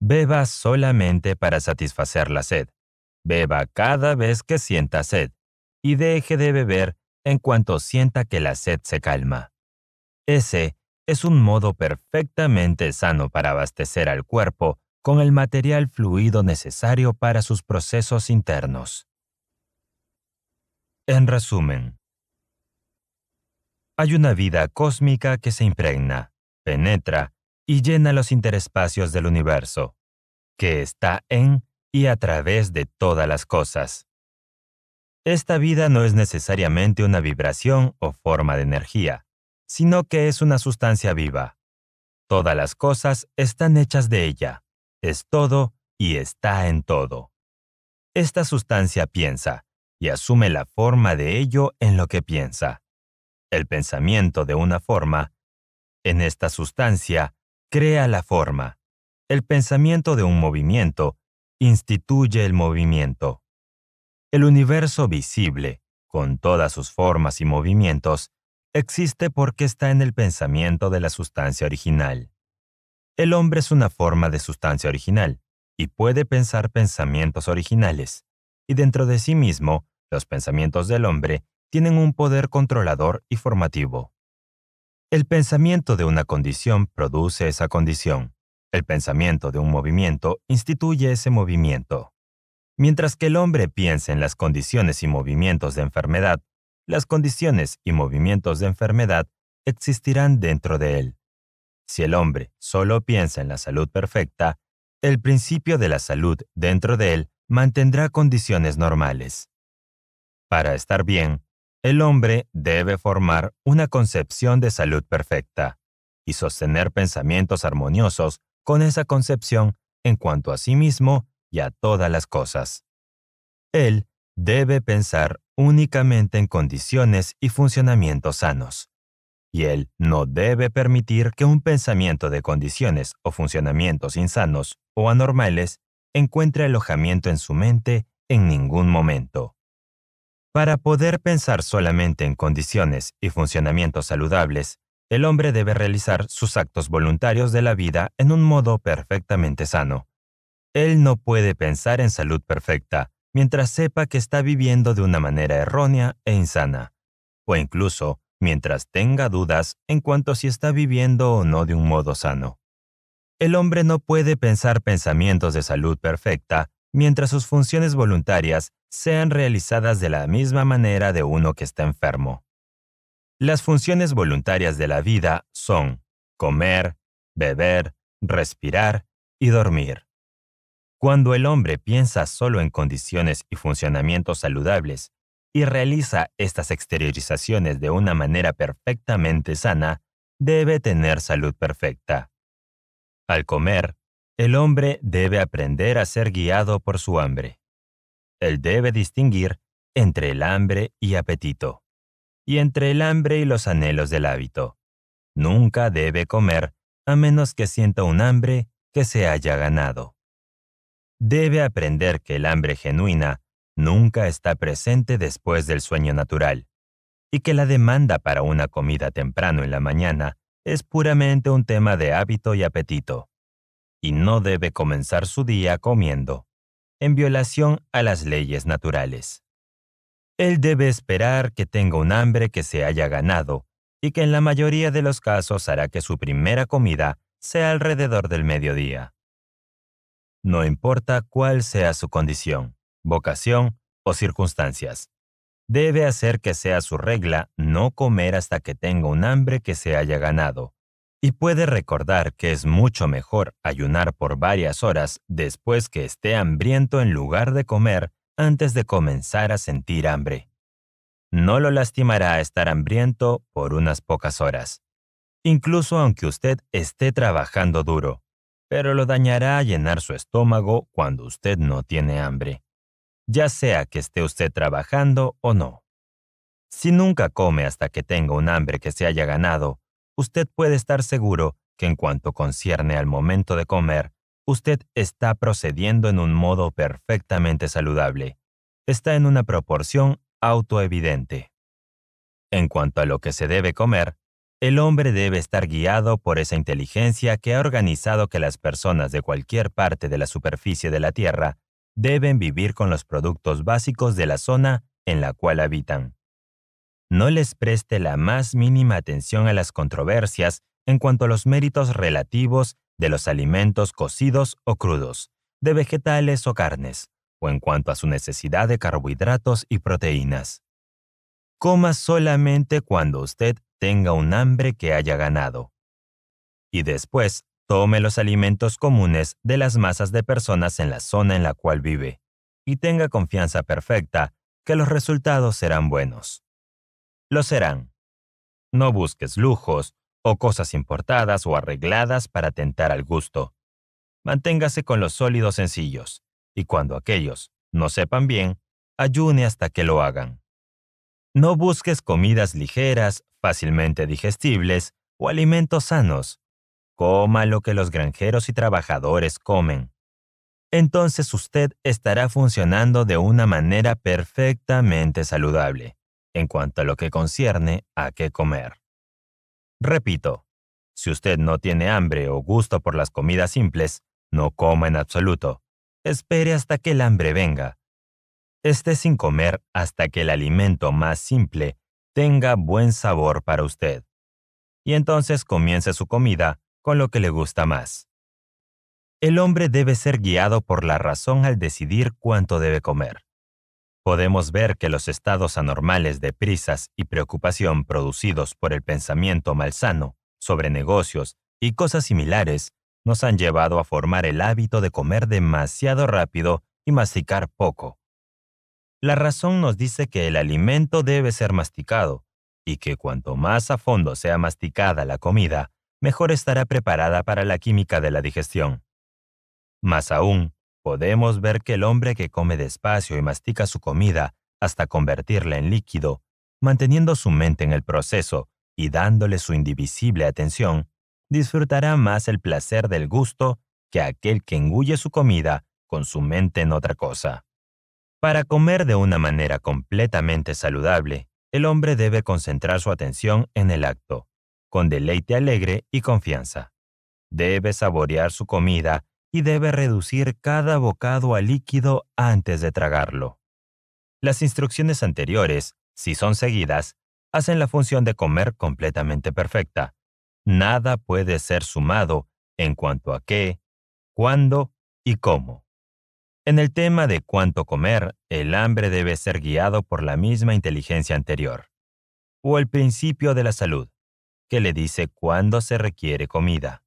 Beba solamente para satisfacer la sed. Beba cada vez que sienta sed y deje de beber en cuanto sienta que la sed se calma. Ese es un modo perfectamente sano para abastecer al cuerpo con el material fluido necesario para sus procesos internos. En resumen, hay una vida cósmica que se impregna, penetra y llena los interespacios del universo, que está en y a través de todas las cosas. Esta vida no es necesariamente una vibración o forma de energía, sino que es una sustancia viva. Todas las cosas están hechas de ella, es todo y está en todo. Esta sustancia piensa y asume la forma de ello en lo que piensa el pensamiento de una forma, en esta sustancia crea la forma. El pensamiento de un movimiento instituye el movimiento. El universo visible, con todas sus formas y movimientos, existe porque está en el pensamiento de la sustancia original. El hombre es una forma de sustancia original y puede pensar pensamientos originales, y dentro de sí mismo, los pensamientos del hombre tienen un poder controlador y formativo. El pensamiento de una condición produce esa condición. El pensamiento de un movimiento instituye ese movimiento. Mientras que el hombre piensa en las condiciones y movimientos de enfermedad, las condiciones y movimientos de enfermedad existirán dentro de él. Si el hombre solo piensa en la salud perfecta, el principio de la salud dentro de él mantendrá condiciones normales. Para estar bien, el hombre debe formar una concepción de salud perfecta y sostener pensamientos armoniosos con esa concepción en cuanto a sí mismo y a todas las cosas. Él debe pensar únicamente en condiciones y funcionamientos sanos, y él no debe permitir que un pensamiento de condiciones o funcionamientos insanos o anormales encuentre alojamiento en su mente en ningún momento. Para poder pensar solamente en condiciones y funcionamientos saludables, el hombre debe realizar sus actos voluntarios de la vida en un modo perfectamente sano. Él no puede pensar en salud perfecta mientras sepa que está viviendo de una manera errónea e insana, o incluso mientras tenga dudas en cuanto a si está viviendo o no de un modo sano. El hombre no puede pensar pensamientos de salud perfecta mientras sus funciones voluntarias sean realizadas de la misma manera de uno que está enfermo. Las funciones voluntarias de la vida son comer, beber, respirar y dormir. Cuando el hombre piensa solo en condiciones y funcionamientos saludables y realiza estas exteriorizaciones de una manera perfectamente sana, debe tener salud perfecta. Al comer, el hombre debe aprender a ser guiado por su hambre. Él debe distinguir entre el hambre y apetito, y entre el hambre y los anhelos del hábito. Nunca debe comer a menos que sienta un hambre que se haya ganado. Debe aprender que el hambre genuina nunca está presente después del sueño natural, y que la demanda para una comida temprano en la mañana es puramente un tema de hábito y apetito y no debe comenzar su día comiendo, en violación a las leyes naturales. Él debe esperar que tenga un hambre que se haya ganado y que en la mayoría de los casos hará que su primera comida sea alrededor del mediodía. No importa cuál sea su condición, vocación o circunstancias. Debe hacer que sea su regla no comer hasta que tenga un hambre que se haya ganado, y puede recordar que es mucho mejor ayunar por varias horas después que esté hambriento en lugar de comer antes de comenzar a sentir hambre. No lo lastimará estar hambriento por unas pocas horas, incluso aunque usted esté trabajando duro, pero lo dañará a llenar su estómago cuando usted no tiene hambre, ya sea que esté usted trabajando o no. Si nunca come hasta que tenga un hambre que se haya ganado, usted puede estar seguro que en cuanto concierne al momento de comer, usted está procediendo en un modo perfectamente saludable. Está en una proporción autoevidente. En cuanto a lo que se debe comer, el hombre debe estar guiado por esa inteligencia que ha organizado que las personas de cualquier parte de la superficie de la Tierra deben vivir con los productos básicos de la zona en la cual habitan no les preste la más mínima atención a las controversias en cuanto a los méritos relativos de los alimentos cocidos o crudos, de vegetales o carnes, o en cuanto a su necesidad de carbohidratos y proteínas. Coma solamente cuando usted tenga un hambre que haya ganado. Y después, tome los alimentos comunes de las masas de personas en la zona en la cual vive, y tenga confianza perfecta que los resultados serán buenos lo serán. No busques lujos o cosas importadas o arregladas para tentar al gusto. Manténgase con los sólidos sencillos, y cuando aquellos no sepan bien, ayune hasta que lo hagan. No busques comidas ligeras, fácilmente digestibles o alimentos sanos. Coma lo que los granjeros y trabajadores comen. Entonces usted estará funcionando de una manera perfectamente saludable en cuanto a lo que concierne a qué comer. Repito, si usted no tiene hambre o gusto por las comidas simples, no coma en absoluto. Espere hasta que el hambre venga. Esté sin comer hasta que el alimento más simple tenga buen sabor para usted. Y entonces comience su comida con lo que le gusta más. El hombre debe ser guiado por la razón al decidir cuánto debe comer podemos ver que los estados anormales de prisas y preocupación producidos por el pensamiento malsano sobre negocios y cosas similares nos han llevado a formar el hábito de comer demasiado rápido y masticar poco. La razón nos dice que el alimento debe ser masticado y que cuanto más a fondo sea masticada la comida, mejor estará preparada para la química de la digestión. Más aún, podemos ver que el hombre que come despacio y mastica su comida hasta convertirla en líquido, manteniendo su mente en el proceso y dándole su indivisible atención, disfrutará más el placer del gusto que aquel que engulle su comida con su mente en otra cosa. Para comer de una manera completamente saludable, el hombre debe concentrar su atención en el acto, con deleite alegre y confianza. Debe saborear su comida y debe reducir cada bocado a líquido antes de tragarlo. Las instrucciones anteriores, si son seguidas, hacen la función de comer completamente perfecta. Nada puede ser sumado en cuanto a qué, cuándo y cómo. En el tema de cuánto comer, el hambre debe ser guiado por la misma inteligencia anterior, o el principio de la salud, que le dice cuándo se requiere comida.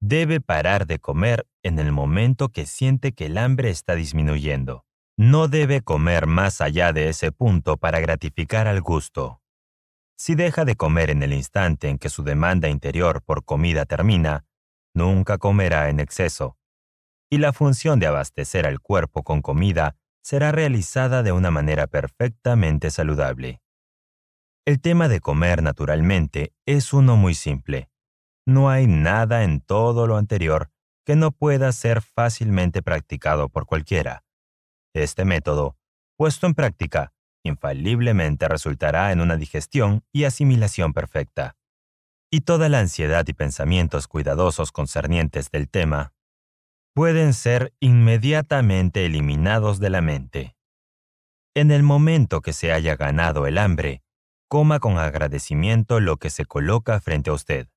Debe parar de comer en el momento que siente que el hambre está disminuyendo. No debe comer más allá de ese punto para gratificar al gusto. Si deja de comer en el instante en que su demanda interior por comida termina, nunca comerá en exceso, y la función de abastecer al cuerpo con comida será realizada de una manera perfectamente saludable. El tema de comer naturalmente es uno muy simple. No hay nada en todo lo anterior que no pueda ser fácilmente practicado por cualquiera. Este método, puesto en práctica, infaliblemente resultará en una digestión y asimilación perfecta. Y toda la ansiedad y pensamientos cuidadosos concernientes del tema pueden ser inmediatamente eliminados de la mente. En el momento que se haya ganado el hambre, coma con agradecimiento lo que se coloca frente a usted,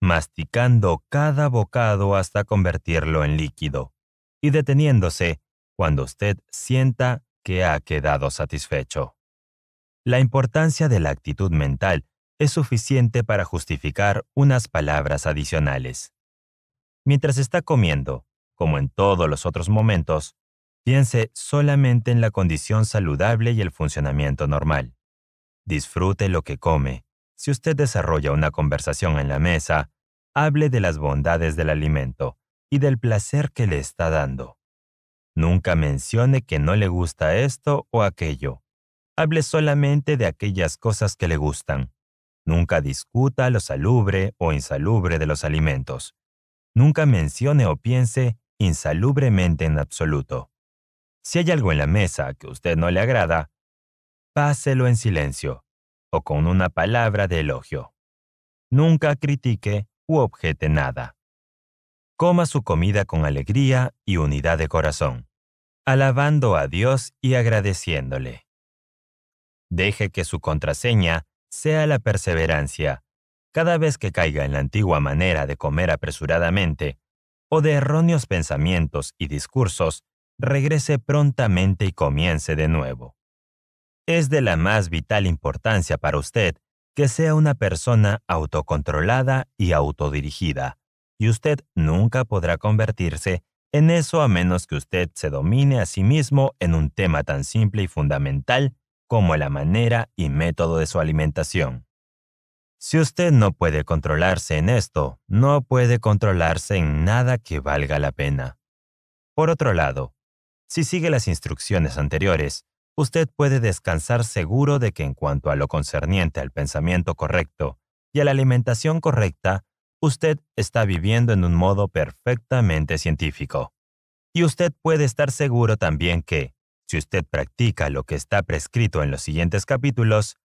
masticando cada bocado hasta convertirlo en líquido, y deteniéndose cuando usted sienta que ha quedado satisfecho. La importancia de la actitud mental es suficiente para justificar unas palabras adicionales. Mientras está comiendo, como en todos los otros momentos, piense solamente en la condición saludable y el funcionamiento normal. Disfrute lo que come. Si usted desarrolla una conversación en la mesa, hable de las bondades del alimento y del placer que le está dando. Nunca mencione que no le gusta esto o aquello. Hable solamente de aquellas cosas que le gustan. Nunca discuta lo salubre o insalubre de los alimentos. Nunca mencione o piense insalubremente en absoluto. Si hay algo en la mesa que usted no le agrada, páselo en silencio o con una palabra de elogio. Nunca critique u objete nada. Coma su comida con alegría y unidad de corazón alabando a Dios y agradeciéndole. Deje que su contraseña sea la perseverancia. Cada vez que caiga en la antigua manera de comer apresuradamente o de erróneos pensamientos y discursos, regrese prontamente y comience de nuevo. Es de la más vital importancia para usted que sea una persona autocontrolada y autodirigida, y usted nunca podrá convertirse en eso a menos que usted se domine a sí mismo en un tema tan simple y fundamental como la manera y método de su alimentación. Si usted no puede controlarse en esto, no puede controlarse en nada que valga la pena. Por otro lado, si sigue las instrucciones anteriores, usted puede descansar seguro de que en cuanto a lo concerniente al pensamiento correcto y a la alimentación correcta, usted está viviendo en un modo perfectamente científico. Y usted puede estar seguro también que, si usted practica lo que está prescrito en los siguientes capítulos,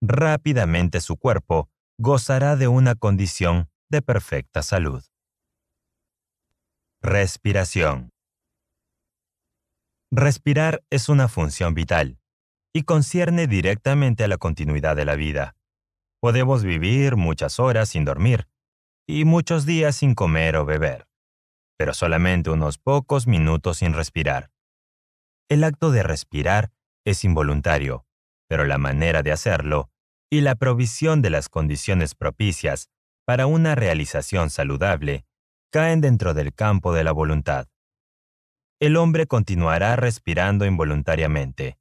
rápidamente su cuerpo gozará de una condición de perfecta salud. Respiración. Respirar es una función vital y concierne directamente a la continuidad de la vida. Podemos vivir muchas horas sin dormir, y muchos días sin comer o beber, pero solamente unos pocos minutos sin respirar. El acto de respirar es involuntario, pero la manera de hacerlo y la provisión de las condiciones propicias para una realización saludable caen dentro del campo de la voluntad. el hombre continuará respirando involuntariamente,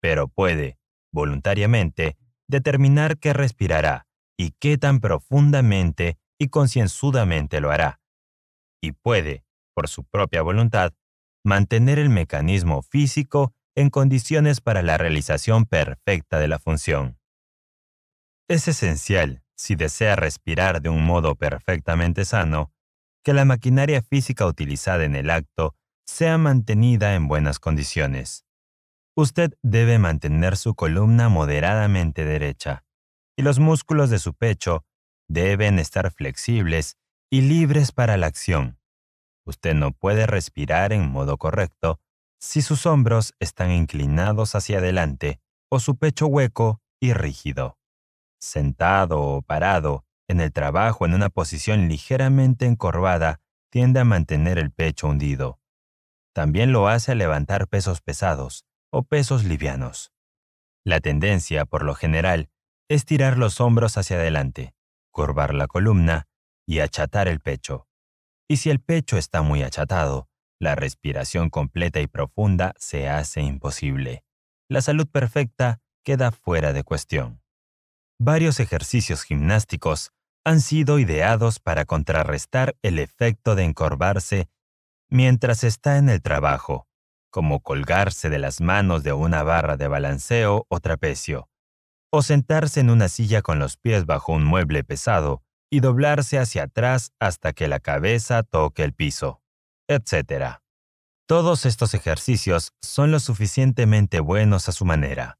pero puede, voluntariamente, determinar qué respirará y qué tan profundamente y concienzudamente lo hará. Y puede, por su propia voluntad, mantener el mecanismo físico en condiciones para la realización perfecta de la función. Es esencial, si desea respirar de un modo perfectamente sano, que la maquinaria física utilizada en el acto sea mantenida en buenas condiciones. Usted debe mantener su columna moderadamente derecha y los músculos de su pecho deben estar flexibles y libres para la acción. Usted no puede respirar en modo correcto si sus hombros están inclinados hacia adelante o su pecho hueco y rígido. Sentado o parado, en el trabajo en una posición ligeramente encorvada, tiende a mantener el pecho hundido. También lo hace a levantar pesos pesados o pesos livianos. La tendencia, por lo general, es tirar los hombros hacia adelante, curvar la columna y achatar el pecho. Y si el pecho está muy achatado, la respiración completa y profunda se hace imposible. La salud perfecta queda fuera de cuestión. Varios ejercicios gimnásticos han sido ideados para contrarrestar el efecto de encorvarse mientras está en el trabajo, como colgarse de las manos de una barra de balanceo o trapecio, o sentarse en una silla con los pies bajo un mueble pesado y doblarse hacia atrás hasta que la cabeza toque el piso etc. Todos estos ejercicios son lo suficientemente buenos a su manera,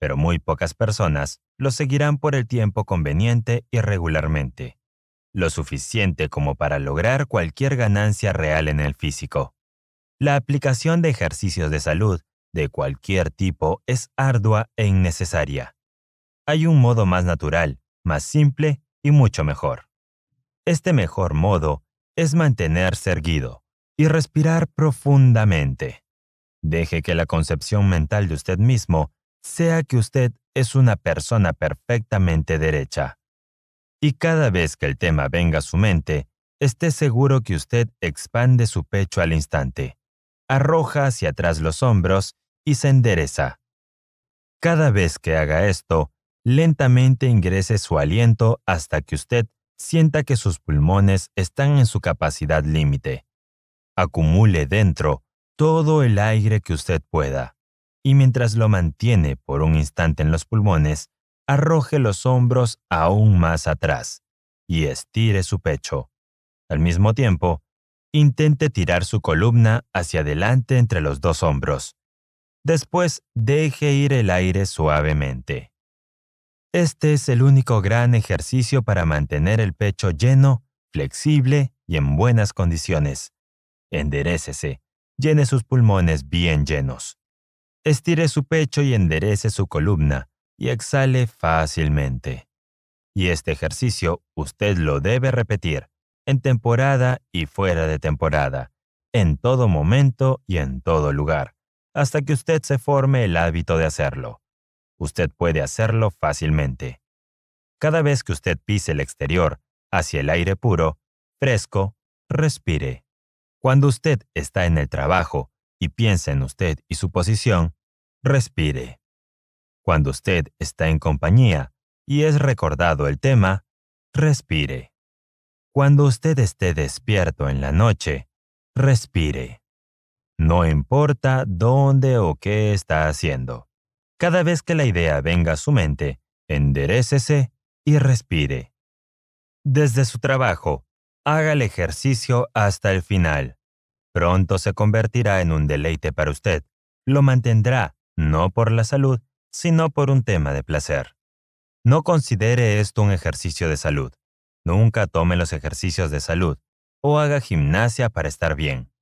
pero muy pocas personas los seguirán por el tiempo conveniente y regularmente, lo suficiente como para lograr cualquier ganancia real en el físico. La aplicación de ejercicios de salud de cualquier tipo es ardua e innecesaria. Hay un modo más natural, más simple y mucho mejor. Este mejor modo es mantenerse erguido y respirar profundamente. Deje que la concepción mental de usted mismo sea que usted es una persona perfectamente derecha. Y cada vez que el tema venga a su mente, esté seguro que usted expande su pecho al instante, arroja hacia atrás los hombros y se endereza. Cada vez que haga esto, lentamente ingrese su aliento hasta que usted sienta que sus pulmones están en su capacidad límite acumule dentro todo el aire que usted pueda, y mientras lo mantiene por un instante en los pulmones, arroje los hombros aún más atrás y estire su pecho. Al mismo tiempo, intente tirar su columna hacia adelante entre los dos hombros. Después, deje ir el aire suavemente. Este es el único gran ejercicio para mantener el pecho lleno, flexible y en buenas condiciones. Enderécese, llene sus pulmones bien llenos. Estire su pecho y enderece su columna y exhale fácilmente. Y este ejercicio usted lo debe repetir en temporada y fuera de temporada, en todo momento y en todo lugar, hasta que usted se forme el hábito de hacerlo. Usted puede hacerlo fácilmente. Cada vez que usted pise el exterior hacia el aire puro, fresco, respire. Cuando usted está en el trabajo y piensa en usted y su posición, respire. Cuando usted está en compañía y es recordado el tema, respire. Cuando usted esté despierto en la noche, respire. No importa dónde o qué está haciendo. Cada vez que la idea venga a su mente, enderécese y respire. Desde su trabajo, haga el ejercicio hasta el final. Pronto se convertirá en un deleite para usted. Lo mantendrá, no por la salud, sino por un tema de placer. No considere esto un ejercicio de salud. Nunca tome los ejercicios de salud o haga gimnasia para estar bien.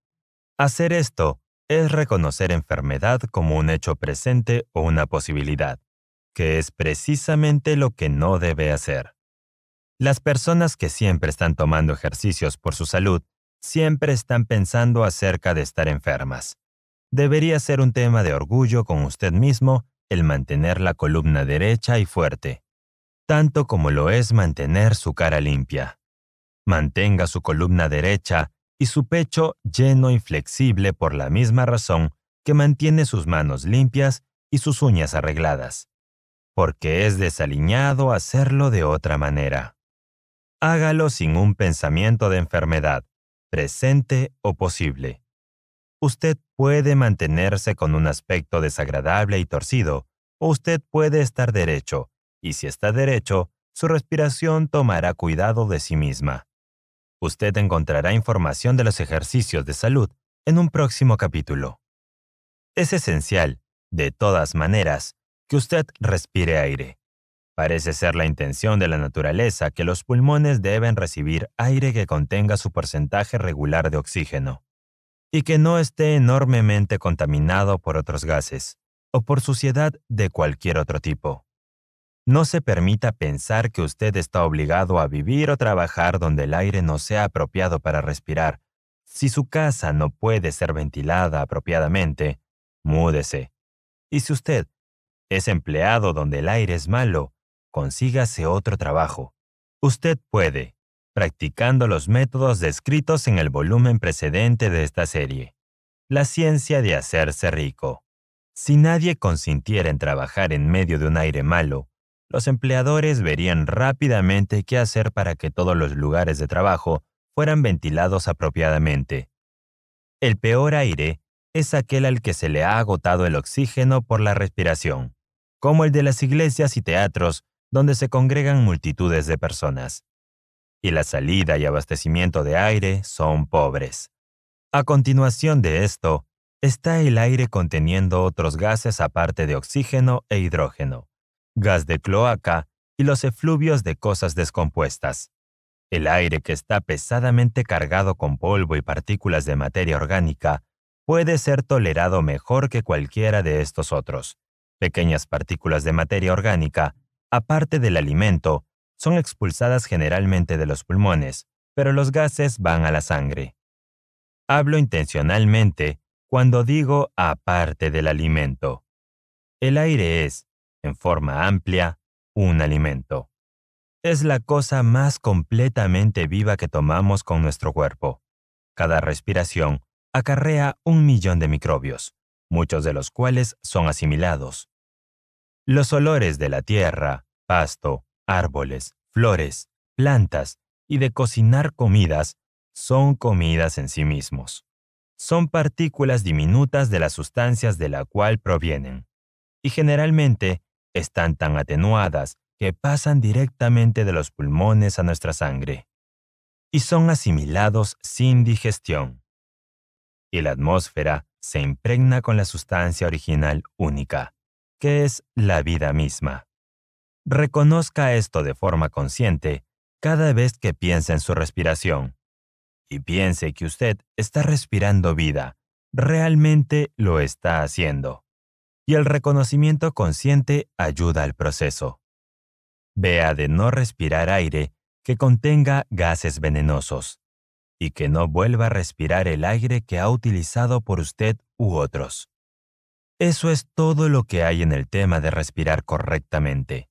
Hacer esto es reconocer enfermedad como un hecho presente o una posibilidad, que es precisamente lo que no debe hacer. Las personas que siempre están tomando ejercicios por su salud siempre están pensando acerca de estar enfermas. Debería ser un tema de orgullo con usted mismo el mantener la columna derecha y fuerte, tanto como lo es mantener su cara limpia. Mantenga su columna derecha y su pecho lleno y flexible por la misma razón que mantiene sus manos limpias y sus uñas arregladas, porque es desaliñado hacerlo de otra manera. Hágalo sin un pensamiento de enfermedad, presente o posible. Usted puede mantenerse con un aspecto desagradable y torcido, o usted puede estar derecho, y si está derecho, su respiración tomará cuidado de sí misma. Usted encontrará información de los ejercicios de salud en un próximo capítulo. Es esencial, de todas maneras, que usted respire aire. Parece ser la intención de la naturaleza que los pulmones deben recibir aire que contenga su porcentaje regular de oxígeno y que no esté enormemente contaminado por otros gases o por suciedad de cualquier otro tipo. No se permita pensar que usted está obligado a vivir o trabajar donde el aire no sea apropiado para respirar. Si su casa no puede ser ventilada apropiadamente, múdese. Y si usted es empleado donde el aire es malo, consígase otro trabajo. Usted puede, practicando los métodos descritos en el volumen precedente de esta serie. La ciencia de hacerse rico. Si nadie consintiera en trabajar en medio de un aire malo, los empleadores verían rápidamente qué hacer para que todos los lugares de trabajo fueran ventilados apropiadamente. El peor aire es aquel al que se le ha agotado el oxígeno por la respiración, como el de las iglesias y teatros donde se congregan multitudes de personas. Y la salida y abastecimiento de aire son pobres. A continuación de esto, está el aire conteniendo otros gases aparte de oxígeno e hidrógeno gas de cloaca y los efluvios de cosas descompuestas. El aire que está pesadamente cargado con polvo y partículas de materia orgánica puede ser tolerado mejor que cualquiera de estos otros. Pequeñas partículas de materia orgánica, aparte del alimento, son expulsadas generalmente de los pulmones, pero los gases van a la sangre. Hablo intencionalmente cuando digo aparte del alimento. El aire es, en forma amplia, un alimento. Es la cosa más completamente viva que tomamos con nuestro cuerpo. Cada respiración acarrea un millón de microbios, muchos de los cuales son asimilados. Los olores de la tierra, pasto, árboles, flores, plantas y de cocinar comidas son comidas en sí mismos. Son partículas diminutas de las sustancias de la cual provienen, y generalmente están tan atenuadas que pasan directamente de los pulmones a nuestra sangre y son asimilados sin digestión. Y la atmósfera se impregna con la sustancia original única, que es la vida misma. Reconozca esto de forma consciente cada vez que piensa en su respiración y piense que usted está respirando vida, realmente lo está haciendo y el reconocimiento consciente ayuda al proceso. Vea de no respirar aire que contenga gases venenosos y que no vuelva a respirar el aire que ha utilizado por usted u otros. Eso es todo lo que hay en el tema de respirar correctamente.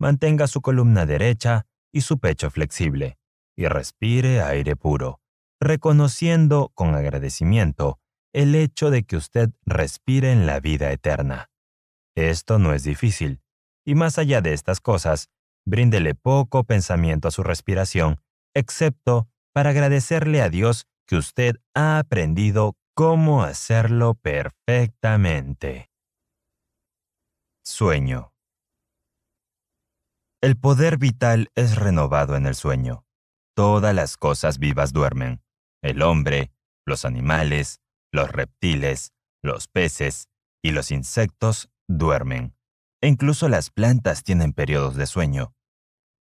Mantenga su columna derecha y su pecho flexible y respire aire puro, reconociendo con agradecimiento el hecho de que usted respire en la vida eterna. Esto no es difícil, y más allá de estas cosas, bríndele poco pensamiento a su respiración, excepto para agradecerle a Dios que usted ha aprendido cómo hacerlo perfectamente. Sueño. El poder vital es renovado en el sueño. Todas las cosas vivas duermen. El hombre, los animales, los reptiles, los peces y los insectos duermen. E incluso las plantas tienen periodos de sueño.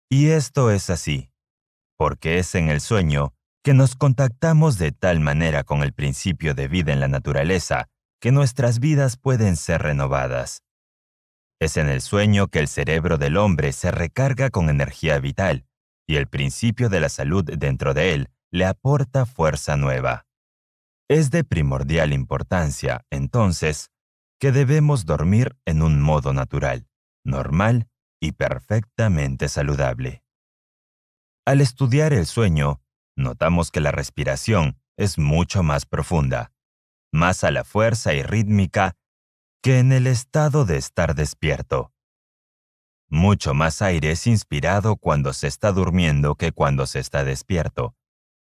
Y esto es así, porque es en el sueño que nos contactamos de tal manera con el principio de vida en la naturaleza que nuestras vidas pueden ser renovadas. Es en el sueño que el cerebro del hombre se recarga con energía vital y el principio de la salud dentro de él le aporta fuerza nueva. Es de primordial importancia, entonces, que debemos dormir en un modo natural, normal y perfectamente saludable. Al estudiar el sueño, notamos que la respiración es mucho más profunda, más a la fuerza y rítmica que en el estado de estar despierto. Mucho más aire es inspirado cuando se está durmiendo que cuando se está despierto.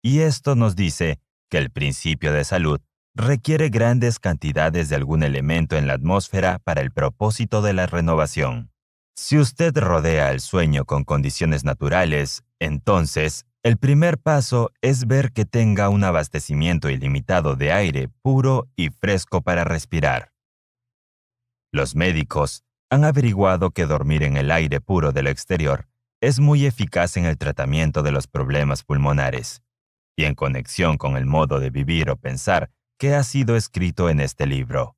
Y esto nos dice que el principio de salud requiere grandes cantidades de algún elemento en la atmósfera para el propósito de la renovación. Si usted rodea el sueño con condiciones naturales, entonces el primer paso es ver que tenga un abastecimiento ilimitado de aire puro y fresco para respirar. Los médicos han averiguado que dormir en el aire puro del exterior es muy eficaz en el tratamiento de los problemas pulmonares y en conexión con el modo de vivir o pensar que ha sido escrito en este libro.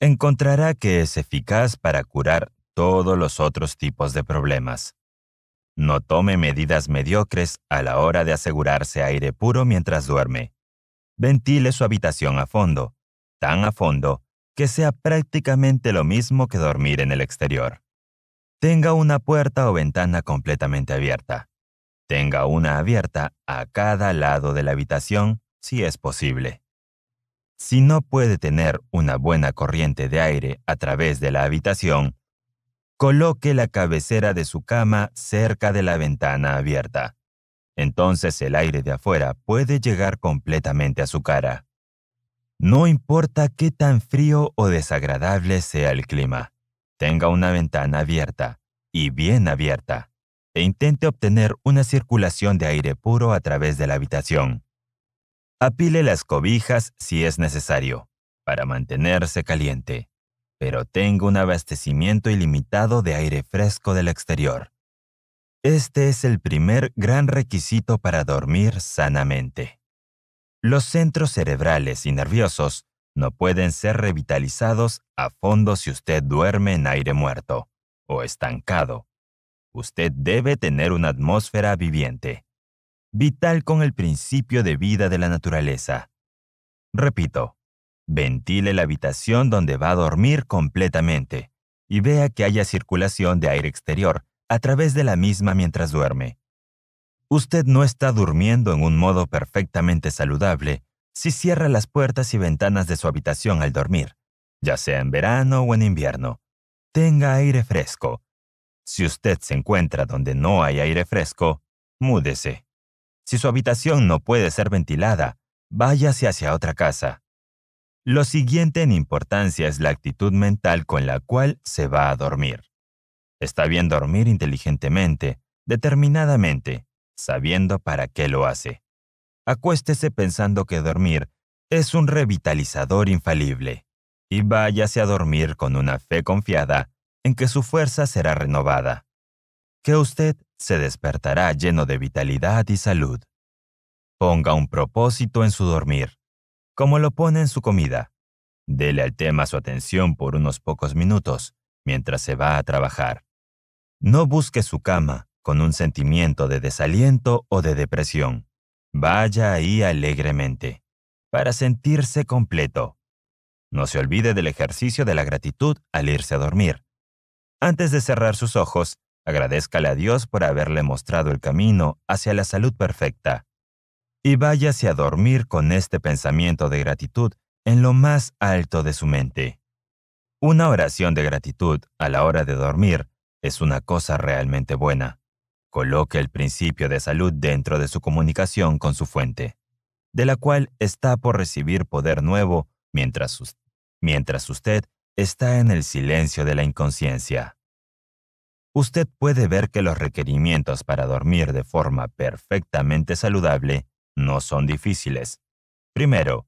Encontrará que es eficaz para curar todos los otros tipos de problemas. No tome medidas mediocres a la hora de asegurarse aire puro mientras duerme. Ventile su habitación a fondo, tan a fondo que sea prácticamente lo mismo que dormir en el exterior. Tenga una puerta o ventana completamente abierta. Tenga una abierta a cada lado de la habitación si es posible. Si no puede tener una buena corriente de aire a través de la habitación, coloque la cabecera de su cama cerca de la ventana abierta. Entonces el aire de afuera puede llegar completamente a su cara. No importa qué tan frío o desagradable sea el clima, tenga una ventana abierta, y bien abierta, e intente obtener una circulación de aire puro a través de la habitación. Apile las cobijas si es necesario, para mantenerse caliente pero tengo un abastecimiento ilimitado de aire fresco del exterior. Este es el primer gran requisito para dormir sanamente. Los centros cerebrales y nerviosos no pueden ser revitalizados a fondo si usted duerme en aire muerto o estancado. Usted debe tener una atmósfera viviente, vital con el principio de vida de la naturaleza. Repito, Ventile la habitación donde va a dormir completamente y vea que haya circulación de aire exterior a través de la misma mientras duerme. Usted no está durmiendo en un modo perfectamente saludable si cierra las puertas y ventanas de su habitación al dormir, ya sea en verano o en invierno. Tenga aire fresco. Si usted se encuentra donde no hay aire fresco, múdese. Si su habitación no puede ser ventilada, váyase hacia otra casa. Lo siguiente en importancia es la actitud mental con la cual se va a dormir. Está bien dormir inteligentemente, determinadamente, sabiendo para qué lo hace. Acuéstese pensando que dormir es un revitalizador infalible y váyase a dormir con una fe confiada en que su fuerza será renovada, que usted se despertará lleno de vitalidad y salud. Ponga un propósito en su dormir como lo pone en su comida. Dele al tema su atención por unos pocos minutos mientras se va a trabajar. No busque su cama con un sentimiento de desaliento o de depresión. Vaya ahí alegremente, para sentirse completo. No se olvide del ejercicio de la gratitud al irse a dormir. Antes de cerrar sus ojos, agradezcale a Dios por haberle mostrado el camino hacia la salud perfecta y váyase a dormir con este pensamiento de gratitud en lo más alto de su mente. Una oración de gratitud a la hora de dormir es una cosa realmente buena. Coloque el principio de salud dentro de su comunicación con su fuente, de la cual está por recibir poder nuevo mientras, mientras usted está en el silencio de la inconsciencia. Usted puede ver que los requerimientos para dormir de forma perfectamente saludable no son difíciles. Primero,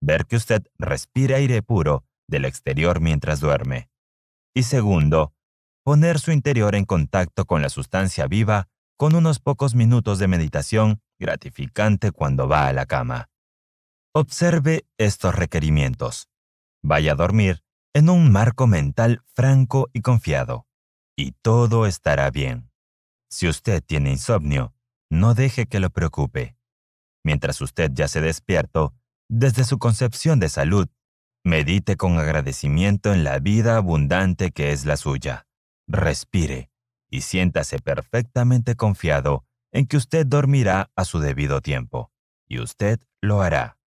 ver que usted respira aire puro del exterior mientras duerme. Y segundo, poner su interior en contacto con la sustancia viva con unos pocos minutos de meditación gratificante cuando va a la cama. Observe estos requerimientos. Vaya a dormir en un marco mental franco y confiado, y todo estará bien. Si usted tiene insomnio, no deje que lo preocupe. Mientras usted ya se despierto, desde su concepción de salud, medite con agradecimiento en la vida abundante que es la suya. Respire y siéntase perfectamente confiado en que usted dormirá a su debido tiempo, y usted lo hará.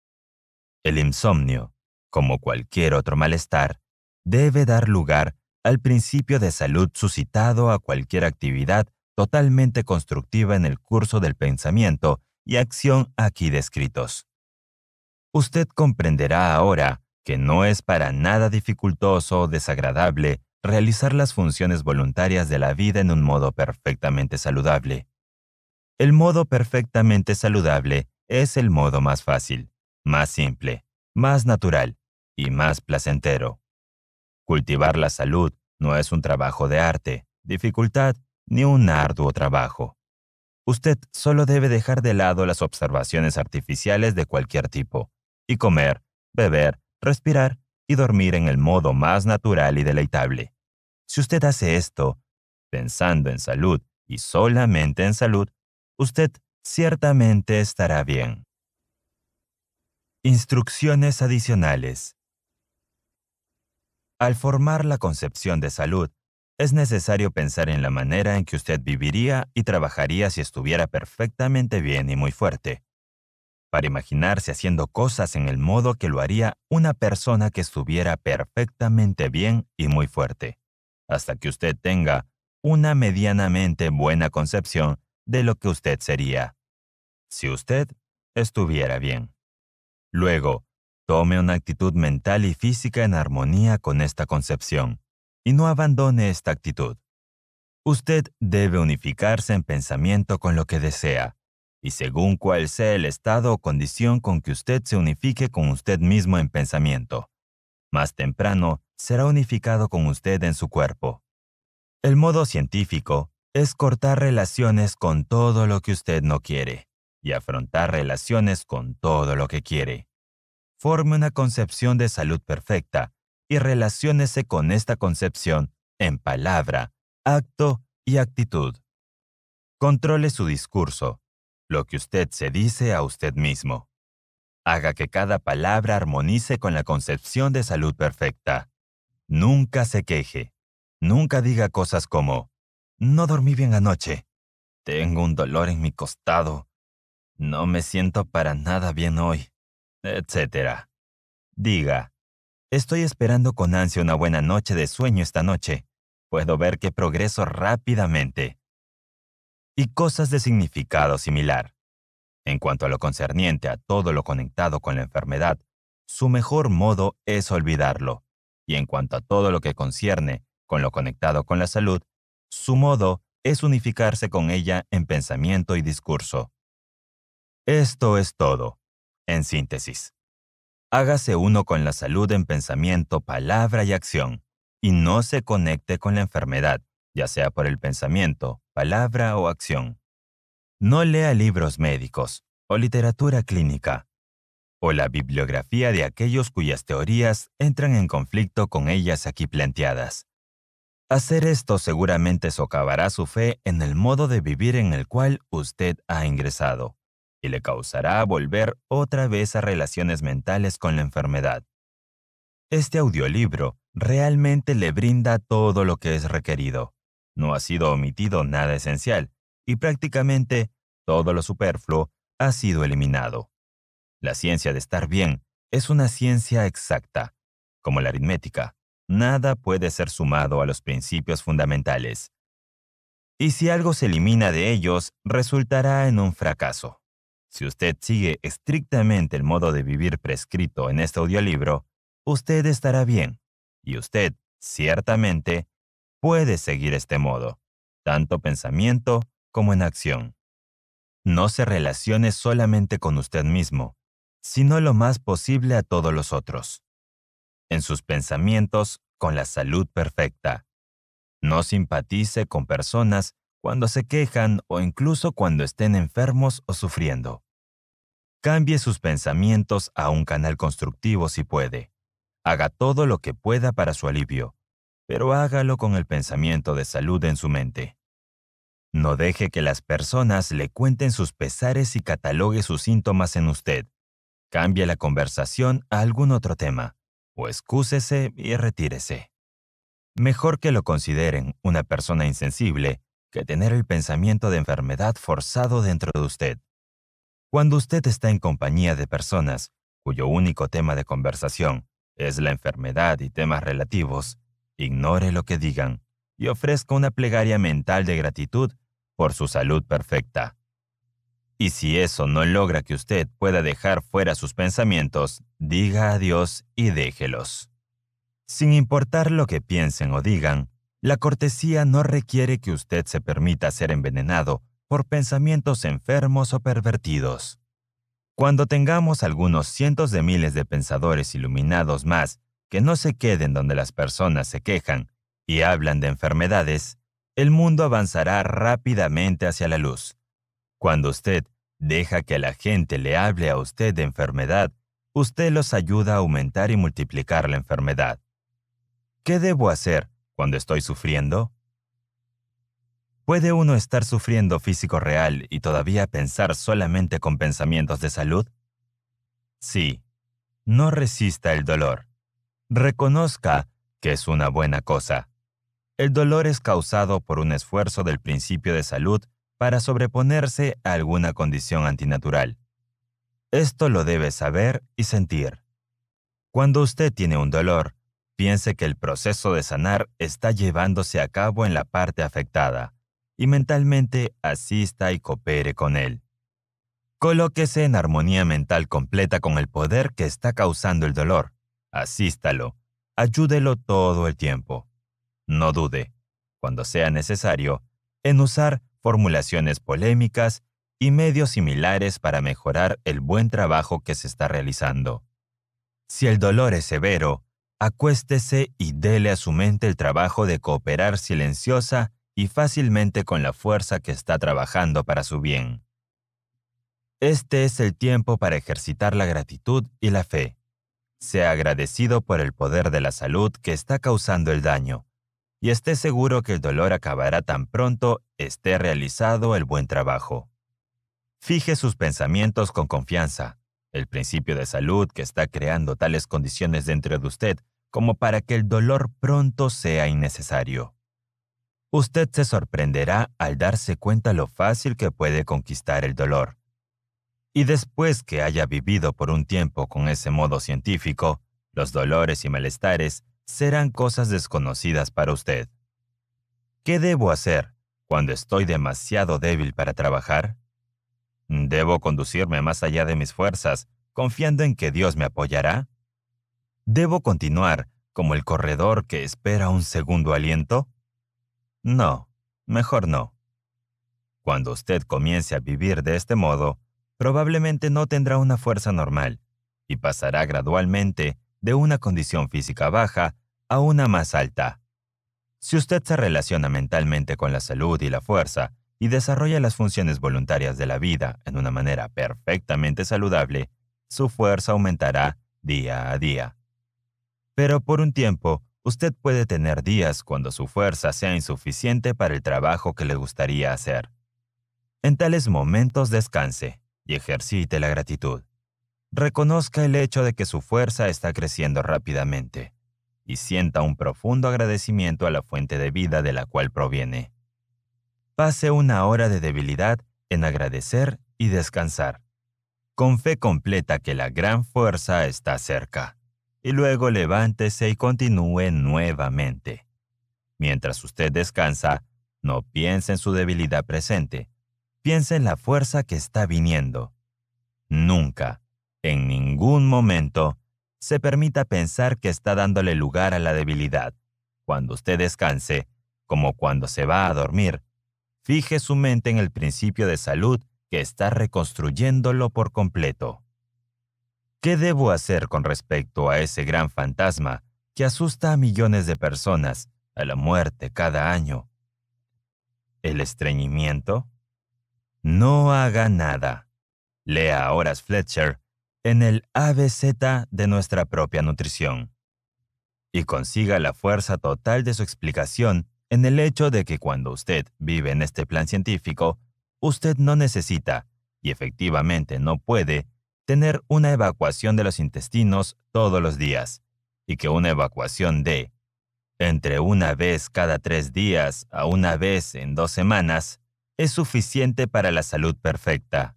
El insomnio, como cualquier otro malestar, debe dar lugar al principio de salud suscitado a cualquier actividad totalmente constructiva en el curso del pensamiento y acción aquí descritos. Usted comprenderá ahora que no es para nada dificultoso o desagradable realizar las funciones voluntarias de la vida en un modo perfectamente saludable. El modo perfectamente saludable es el modo más fácil, más simple, más natural y más placentero. Cultivar la salud no es un trabajo de arte, dificultad ni un arduo trabajo. Usted solo debe dejar de lado las observaciones artificiales de cualquier tipo y comer, beber, respirar y dormir en el modo más natural y deleitable. Si usted hace esto, pensando en salud y solamente en salud, usted ciertamente estará bien. Instrucciones adicionales. Al formar la concepción de salud, es necesario pensar en la manera en que usted viviría y trabajaría si estuviera perfectamente bien y muy fuerte, para imaginarse haciendo cosas en el modo que lo haría una persona que estuviera perfectamente bien y muy fuerte, hasta que usted tenga una medianamente buena concepción de lo que usted sería, si usted estuviera bien. Luego, tome una actitud mental y física en armonía con esta concepción y no abandone esta actitud. Usted debe unificarse en pensamiento con lo que desea, y según cuál sea el estado o condición con que usted se unifique con usted mismo en pensamiento, más temprano será unificado con usted en su cuerpo. El modo científico es cortar relaciones con todo lo que usted no quiere y afrontar relaciones con todo lo que quiere. Forme una concepción de salud perfecta y relaciónese con esta concepción en palabra, acto y actitud. Controle su discurso, lo que usted se dice a usted mismo. Haga que cada palabra armonice con la concepción de salud perfecta. Nunca se queje. Nunca diga cosas como, no dormí bien anoche. Tengo un dolor en mi costado. No me siento para nada bien hoy, etc. Diga, estoy esperando con ansia una buena noche de sueño esta noche. Puedo ver que progreso rápidamente. Y cosas de significado similar. En cuanto a lo concerniente a todo lo conectado con la enfermedad, su mejor modo es olvidarlo. Y en cuanto a todo lo que concierne con lo conectado con la salud, su modo es unificarse con ella en pensamiento y discurso. Esto es todo, en síntesis. Hágase uno con la salud en pensamiento, palabra y acción, y no se conecte con la enfermedad, ya sea por el pensamiento, palabra o acción. No lea libros médicos o literatura clínica, o la bibliografía de aquellos cuyas teorías entran en conflicto con ellas aquí planteadas. Hacer esto seguramente socavará su fe en el modo de vivir en el cual usted ha ingresado y le causará volver otra vez a relaciones mentales con la enfermedad. Este audiolibro realmente le brinda todo lo que es requerido. No ha sido omitido nada esencial y prácticamente todo lo superfluo ha sido eliminado. La ciencia de estar bien es una ciencia exacta. Como la aritmética, nada puede ser sumado a los principios fundamentales. Y si algo se elimina de ellos, resultará en un fracaso. Si usted sigue estrictamente el modo de vivir prescrito en este audiolibro, usted estará bien y usted, ciertamente, puede seguir este modo, tanto pensamiento como en acción. No se relacione solamente con usted mismo, sino lo más posible a todos los otros. En sus pensamientos, con la salud perfecta. No simpatice con personas cuando se quejan o incluso cuando estén enfermos o sufriendo. Cambie sus pensamientos a un canal constructivo si puede. Haga todo lo que pueda para su alivio, pero hágalo con el pensamiento de salud en su mente. No deje que las personas le cuenten sus pesares y catalogue sus síntomas en usted. Cambie la conversación a algún otro tema, o excúsese y retírese. Mejor que lo consideren una persona insensible que tener el pensamiento de enfermedad forzado dentro de usted. Cuando usted está en compañía de personas cuyo único tema de conversación es la enfermedad y temas relativos, ignore lo que digan y ofrezca una plegaria mental de gratitud por su salud perfecta. Y si eso no logra que usted pueda dejar fuera sus pensamientos, diga adiós y déjelos. Sin importar lo que piensen o digan, la cortesía no requiere que usted se permita ser envenenado por pensamientos enfermos o pervertidos. Cuando tengamos algunos cientos de miles de pensadores iluminados más que no se queden donde las personas se quejan y hablan de enfermedades, el mundo avanzará rápidamente hacia la luz. Cuando usted deja que la gente le hable a usted de enfermedad, usted los ayuda a aumentar y multiplicar la enfermedad. ¿Qué debo hacer cuando estoy sufriendo? ¿Puede uno estar sufriendo físico real y todavía pensar solamente con pensamientos de salud? Sí. No resista el dolor. Reconozca que es una buena cosa. El dolor es causado por un esfuerzo del principio de salud para sobreponerse a alguna condición antinatural. Esto lo debe saber y sentir. Cuando usted tiene un dolor, piense que el proceso de sanar está llevándose a cabo en la parte afectada y mentalmente asista y coopere con él. Colóquese en armonía mental completa con el poder que está causando el dolor. Asístalo. Ayúdelo todo el tiempo. No dude, cuando sea necesario, en usar formulaciones polémicas y medios similares para mejorar el buen trabajo que se está realizando. Si el dolor es severo, acuéstese y dele a su mente el trabajo de cooperar silenciosa y fácilmente con la fuerza que está trabajando para su bien. Este es el tiempo para ejercitar la gratitud y la fe. Sea agradecido por el poder de la salud que está causando el daño y esté seguro que el dolor acabará tan pronto esté realizado el buen trabajo. Fije sus pensamientos con confianza, el principio de salud que está creando tales condiciones dentro de usted como para que el dolor pronto sea innecesario. Usted se sorprenderá al darse cuenta lo fácil que puede conquistar el dolor. Y después que haya vivido por un tiempo con ese modo científico, los dolores y malestares serán cosas desconocidas para usted. ¿Qué debo hacer cuando estoy demasiado débil para trabajar? ¿Debo conducirme más allá de mis fuerzas, confiando en que Dios me apoyará? ¿Debo continuar como el corredor que espera un segundo aliento? No, mejor no. Cuando usted comience a vivir de este modo, probablemente no tendrá una fuerza normal y pasará gradualmente de una condición física baja a una más alta. Si usted se relaciona mentalmente con la salud y la fuerza y desarrolla las funciones voluntarias de la vida en una manera perfectamente saludable, su fuerza aumentará día a día. Pero por un tiempo, usted puede tener días cuando su fuerza sea insuficiente para el trabajo que le gustaría hacer. En tales momentos descanse y ejercite la gratitud reconozca el hecho de que su fuerza está creciendo rápidamente y sienta un profundo agradecimiento a la fuente de vida de la cual proviene. Pase una hora de debilidad en agradecer y descansar, con fe completa que la gran fuerza está cerca, y luego levántese y continúe nuevamente. Mientras usted descansa, no piense en su debilidad presente, piense en la fuerza que está viniendo. Nunca, en ningún momento se permita pensar que está dándole lugar a la debilidad. Cuando usted descanse, como cuando se va a dormir, fije su mente en el principio de salud que está reconstruyéndolo por completo. ¿Qué debo hacer con respecto a ese gran fantasma que asusta a millones de personas a la muerte cada año? ¿El estreñimiento? No haga nada. Lea a Horace Fletcher en el ABZ de nuestra propia nutrición. Y consiga la fuerza total de su explicación en el hecho de que cuando usted vive en este plan científico, usted no necesita, y efectivamente no puede, tener una evacuación de los intestinos todos los días, y que una evacuación de entre una vez cada tres días a una vez en dos semanas es suficiente para la salud perfecta.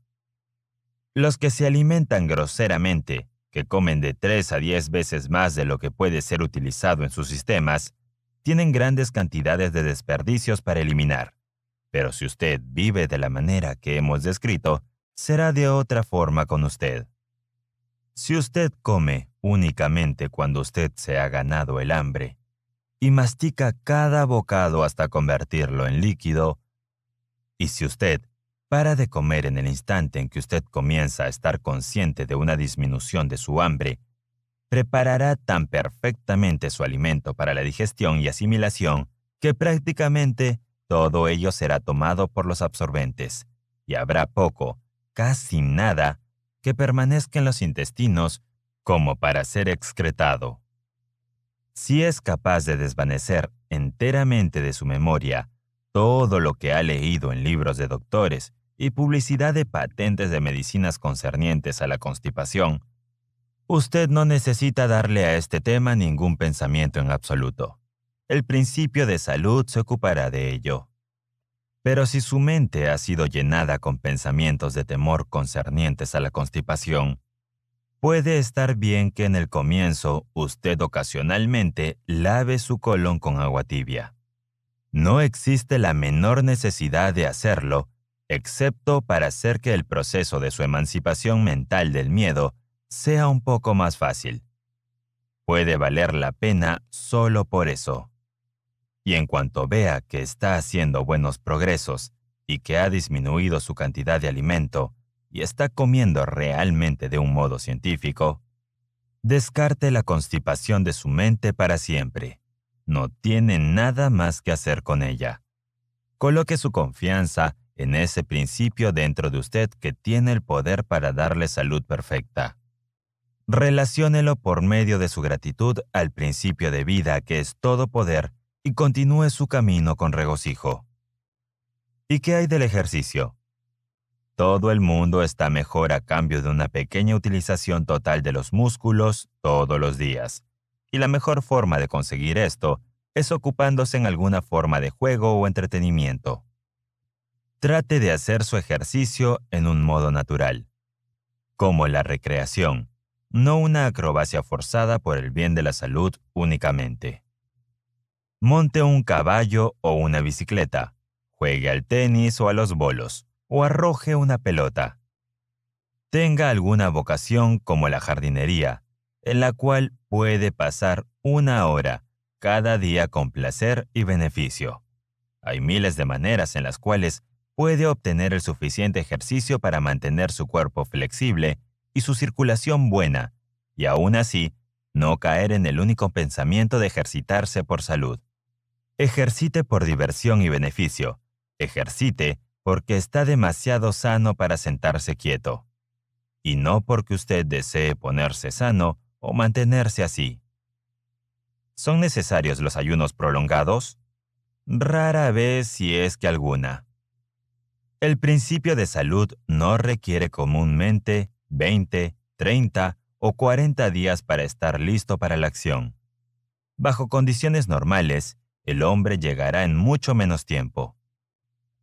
Los que se alimentan groseramente, que comen de 3 a 10 veces más de lo que puede ser utilizado en sus sistemas, tienen grandes cantidades de desperdicios para eliminar. Pero si usted vive de la manera que hemos descrito, será de otra forma con usted. Si usted come únicamente cuando usted se ha ganado el hambre y mastica cada bocado hasta convertirlo en líquido, y si usted para de comer en el instante en que usted comienza a estar consciente de una disminución de su hambre, preparará tan perfectamente su alimento para la digestión y asimilación que prácticamente todo ello será tomado por los absorbentes, y habrá poco, casi nada, que permanezca en los intestinos como para ser excretado. Si es capaz de desvanecer enteramente de su memoria todo lo que ha leído en libros de doctores y publicidad de patentes de medicinas concernientes a la constipación, usted no necesita darle a este tema ningún pensamiento en absoluto el principio de salud se ocupará de ello. Pero si su mente ha sido llenada con pensamientos de temor concernientes a la constipación, puede estar bien que en el comienzo usted ocasionalmente lave su colon con agua tibia. No existe la menor necesidad de hacerlo, excepto para hacer que el proceso de su emancipación mental del miedo sea un poco más fácil. Puede valer la pena solo por eso y en cuanto vea que está haciendo buenos progresos y que ha disminuido su cantidad de alimento y está comiendo realmente de un modo científico, descarte la constipación de su mente para siempre. No tiene nada más que hacer con ella. Coloque su confianza en ese principio dentro de usted que tiene el poder para darle salud perfecta. Relaciónelo por medio de su gratitud al principio de vida que es todo poder y continúe su camino con regocijo. ¿Y qué hay del ejercicio? Todo el mundo está mejor a cambio de una pequeña utilización total de los músculos todos los días. Y la mejor forma de conseguir esto es ocupándose en alguna forma de juego o entretenimiento. Trate de hacer su ejercicio en un modo natural, como la recreación, no una acrobacia forzada por el bien de la salud únicamente monte un caballo o una bicicleta, juegue al tenis o a los bolos, o arroje una pelota. Tenga alguna vocación como la jardinería, en la cual puede pasar una hora cada día con placer y beneficio. Hay miles de maneras en las cuales puede obtener el suficiente ejercicio para mantener su cuerpo flexible y su circulación buena, y aún así no caer en el único pensamiento de ejercitarse por salud. Ejercite por diversión y beneficio. Ejercite porque está demasiado sano para sentarse quieto. Y no porque usted desee ponerse sano o mantenerse así. ¿Son necesarios los ayunos prolongados? Rara vez si es que alguna. El principio de salud no requiere comúnmente 20, 30 o 40 días para estar listo para la acción. Bajo condiciones normales, el hombre llegará en mucho menos tiempo.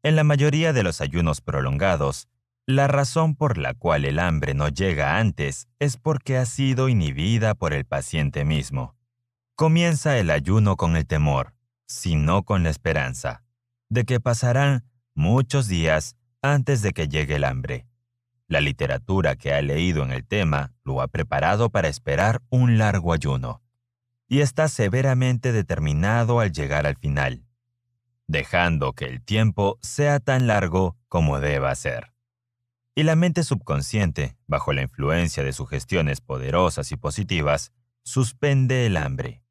En la mayoría de los ayunos prolongados, la razón por la cual el hambre no llega antes es porque ha sido inhibida por el paciente mismo. Comienza el ayuno con el temor, sino con la esperanza, de que pasarán muchos días antes de que llegue el hambre. La literatura que ha leído en el tema lo ha preparado para esperar un largo ayuno y está severamente determinado al llegar al final, dejando que el tiempo sea tan largo como deba ser. Y la mente subconsciente, bajo la influencia de sugestiones poderosas y positivas, suspende el hambre.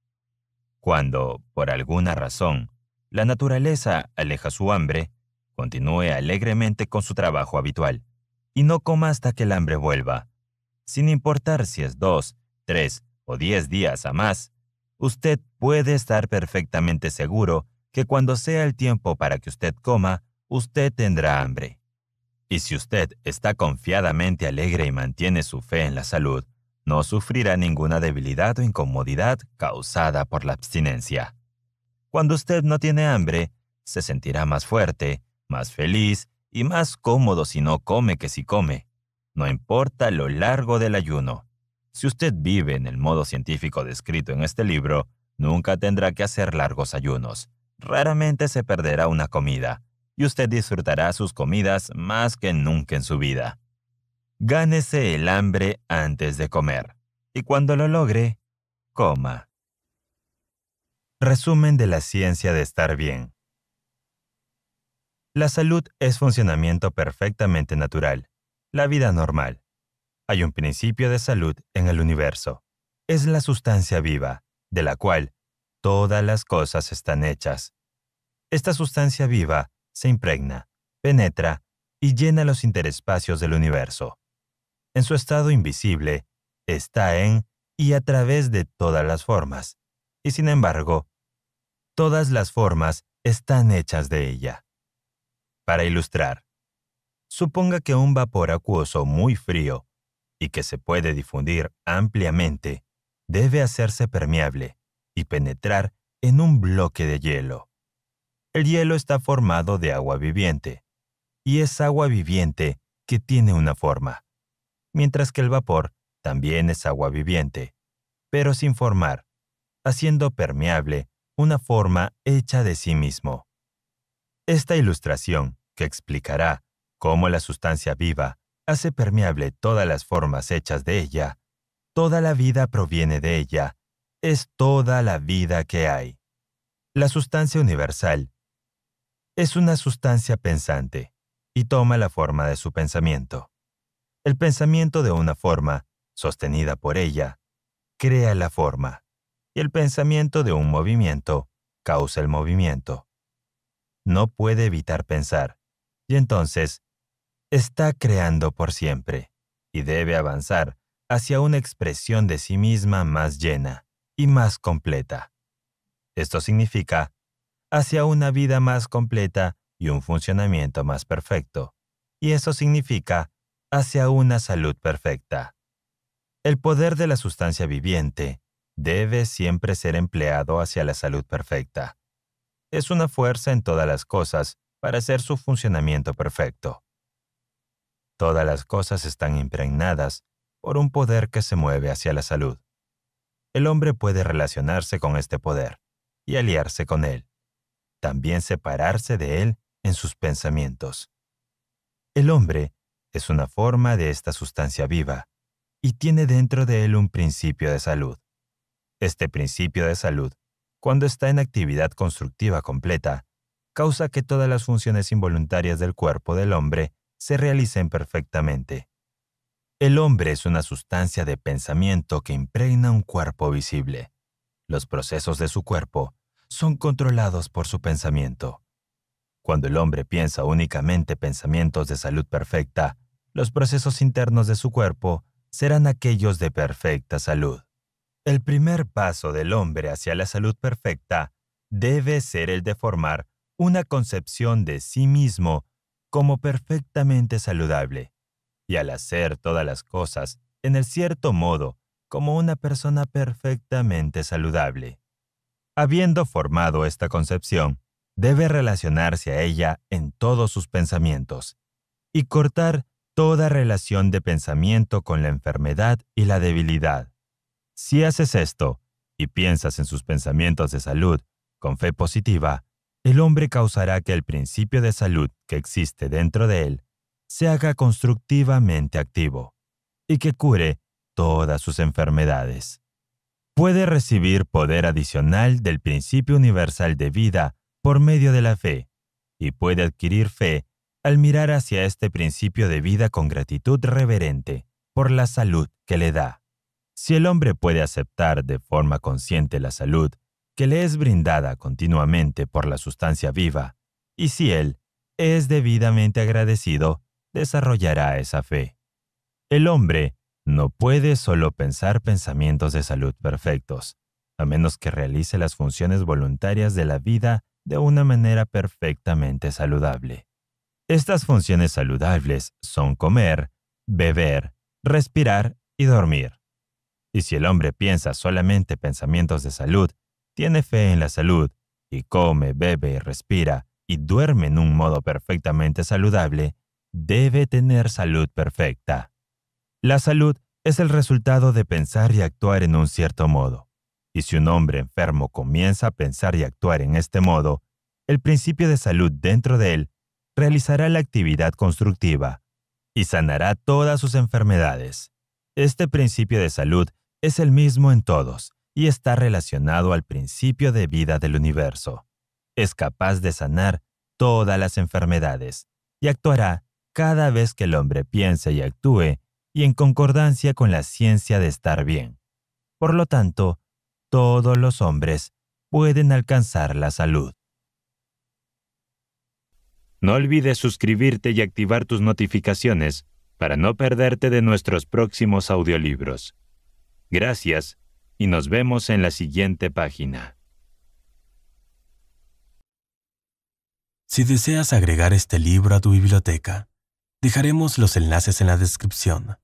Cuando, por alguna razón, la naturaleza aleja su hambre, continúe alegremente con su trabajo habitual y no coma hasta que el hambre vuelva, sin importar si es dos, tres o diez días a más, usted puede estar perfectamente seguro que cuando sea el tiempo para que usted coma, usted tendrá hambre. Y si usted está confiadamente alegre y mantiene su fe en la salud, no sufrirá ninguna debilidad o incomodidad causada por la abstinencia. Cuando usted no tiene hambre, se sentirá más fuerte, más feliz y más cómodo si no come que si come. no importa lo largo del ayuno. Si usted vive en el modo científico descrito en este libro, nunca tendrá que hacer largos ayunos. Raramente se perderá una comida, y usted disfrutará sus comidas más que nunca en su vida. Gánese el hambre antes de comer, y cuando lo logre, coma. Resumen de la ciencia de estar bien. La salud es funcionamiento perfectamente natural, la vida normal. Hay un principio de salud en el universo. Es la sustancia viva, de la cual todas las cosas están hechas. Esta sustancia viva se impregna, penetra y llena los interespacios del universo. En su estado invisible, está en y a través de todas las formas, y sin embargo, todas las formas están hechas de ella. Para ilustrar, suponga que un vapor acuoso muy frío y que se puede difundir ampliamente debe hacerse permeable y penetrar en un bloque de hielo. El hielo está formado de agua viviente, y es agua viviente que tiene una forma, mientras que el vapor también es agua viviente, pero sin formar, haciendo permeable una forma hecha de sí mismo. Esta ilustración, que explicará cómo la sustancia viva hace permeable todas las formas hechas de ella, toda la vida proviene de ella, es toda la vida que hay. La sustancia universal es una sustancia pensante y toma la forma de su pensamiento. El pensamiento de una forma, sostenida por ella, crea la forma, y el pensamiento de un movimiento causa el movimiento. No puede evitar pensar, y entonces está creando por siempre, y debe avanzar hacia una expresión de sí misma más llena y más completa. Esto significa hacia una vida más completa y un funcionamiento más perfecto. Y eso significa hacia una salud perfecta. El poder de la sustancia viviente debe siempre ser empleado hacia la salud perfecta. Es una fuerza en todas las cosas para hacer su funcionamiento perfecto. Todas las cosas están impregnadas por un poder que se mueve hacia la salud. El hombre puede relacionarse con este poder y aliarse con él también separarse de él en sus pensamientos. El hombre es una forma de esta sustancia viva y tiene dentro de él un principio de salud. Este principio de salud, cuando está en actividad constructiva completa, causa que todas las funciones involuntarias del cuerpo del hombre se realicen perfectamente. El hombre es una sustancia de pensamiento que impregna un cuerpo visible. Los procesos de su cuerpo son controlados por su pensamiento. Cuando el hombre piensa únicamente pensamientos de salud perfecta, los procesos internos de su cuerpo serán aquellos de perfecta salud. El primer paso del hombre hacia la salud perfecta debe ser el de formar una concepción de sí mismo como perfectamente saludable, y al hacer todas las cosas en el cierto modo como una persona perfectamente saludable. Habiendo formado esta concepción, debe relacionarse a ella en todos sus pensamientos y cortar toda relación de pensamiento con la enfermedad y la debilidad. Si haces esto y piensas en sus pensamientos de salud con fe positiva, el hombre causará que el principio de salud que existe dentro de él se haga constructivamente activo y que cure todas sus enfermedades puede recibir poder adicional del principio universal de vida por medio de la fe, y puede adquirir fe al mirar hacia este principio de vida con gratitud reverente por la salud que le da. Si el hombre puede aceptar de forma consciente la salud que le es brindada continuamente por la sustancia viva, y si él es debidamente agradecido, desarrollará esa fe. El hombre no puede solo pensar pensamientos de salud perfectos, a menos que realice las funciones voluntarias de la vida de una manera perfectamente saludable. Estas funciones saludables son comer, beber, respirar y dormir. Y si el hombre piensa solamente pensamientos de salud, tiene fe en la salud, y come, bebe y respira, y duerme en un modo perfectamente saludable, debe tener salud perfecta. La salud es el resultado de pensar y actuar en un cierto modo. Y si un hombre enfermo comienza a pensar y actuar en este modo, el principio de salud dentro de él realizará la actividad constructiva y sanará todas sus enfermedades. Este principio de salud es el mismo en todos y está relacionado al principio de vida del universo. Es capaz de sanar todas las enfermedades y actuará cada vez que el hombre piense y actúe y en concordancia con la ciencia de estar bien. Por lo tanto, todos los hombres pueden alcanzar la salud. No olvides suscribirte y activar tus notificaciones para no perderte de nuestros próximos audiolibros. Gracias y nos vemos en la siguiente página. Si deseas agregar este libro a tu biblioteca, dejaremos los enlaces en la descripción.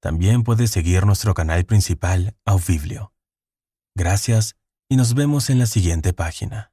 También puedes seguir nuestro canal principal, Auviblio. Gracias y nos vemos en la siguiente página.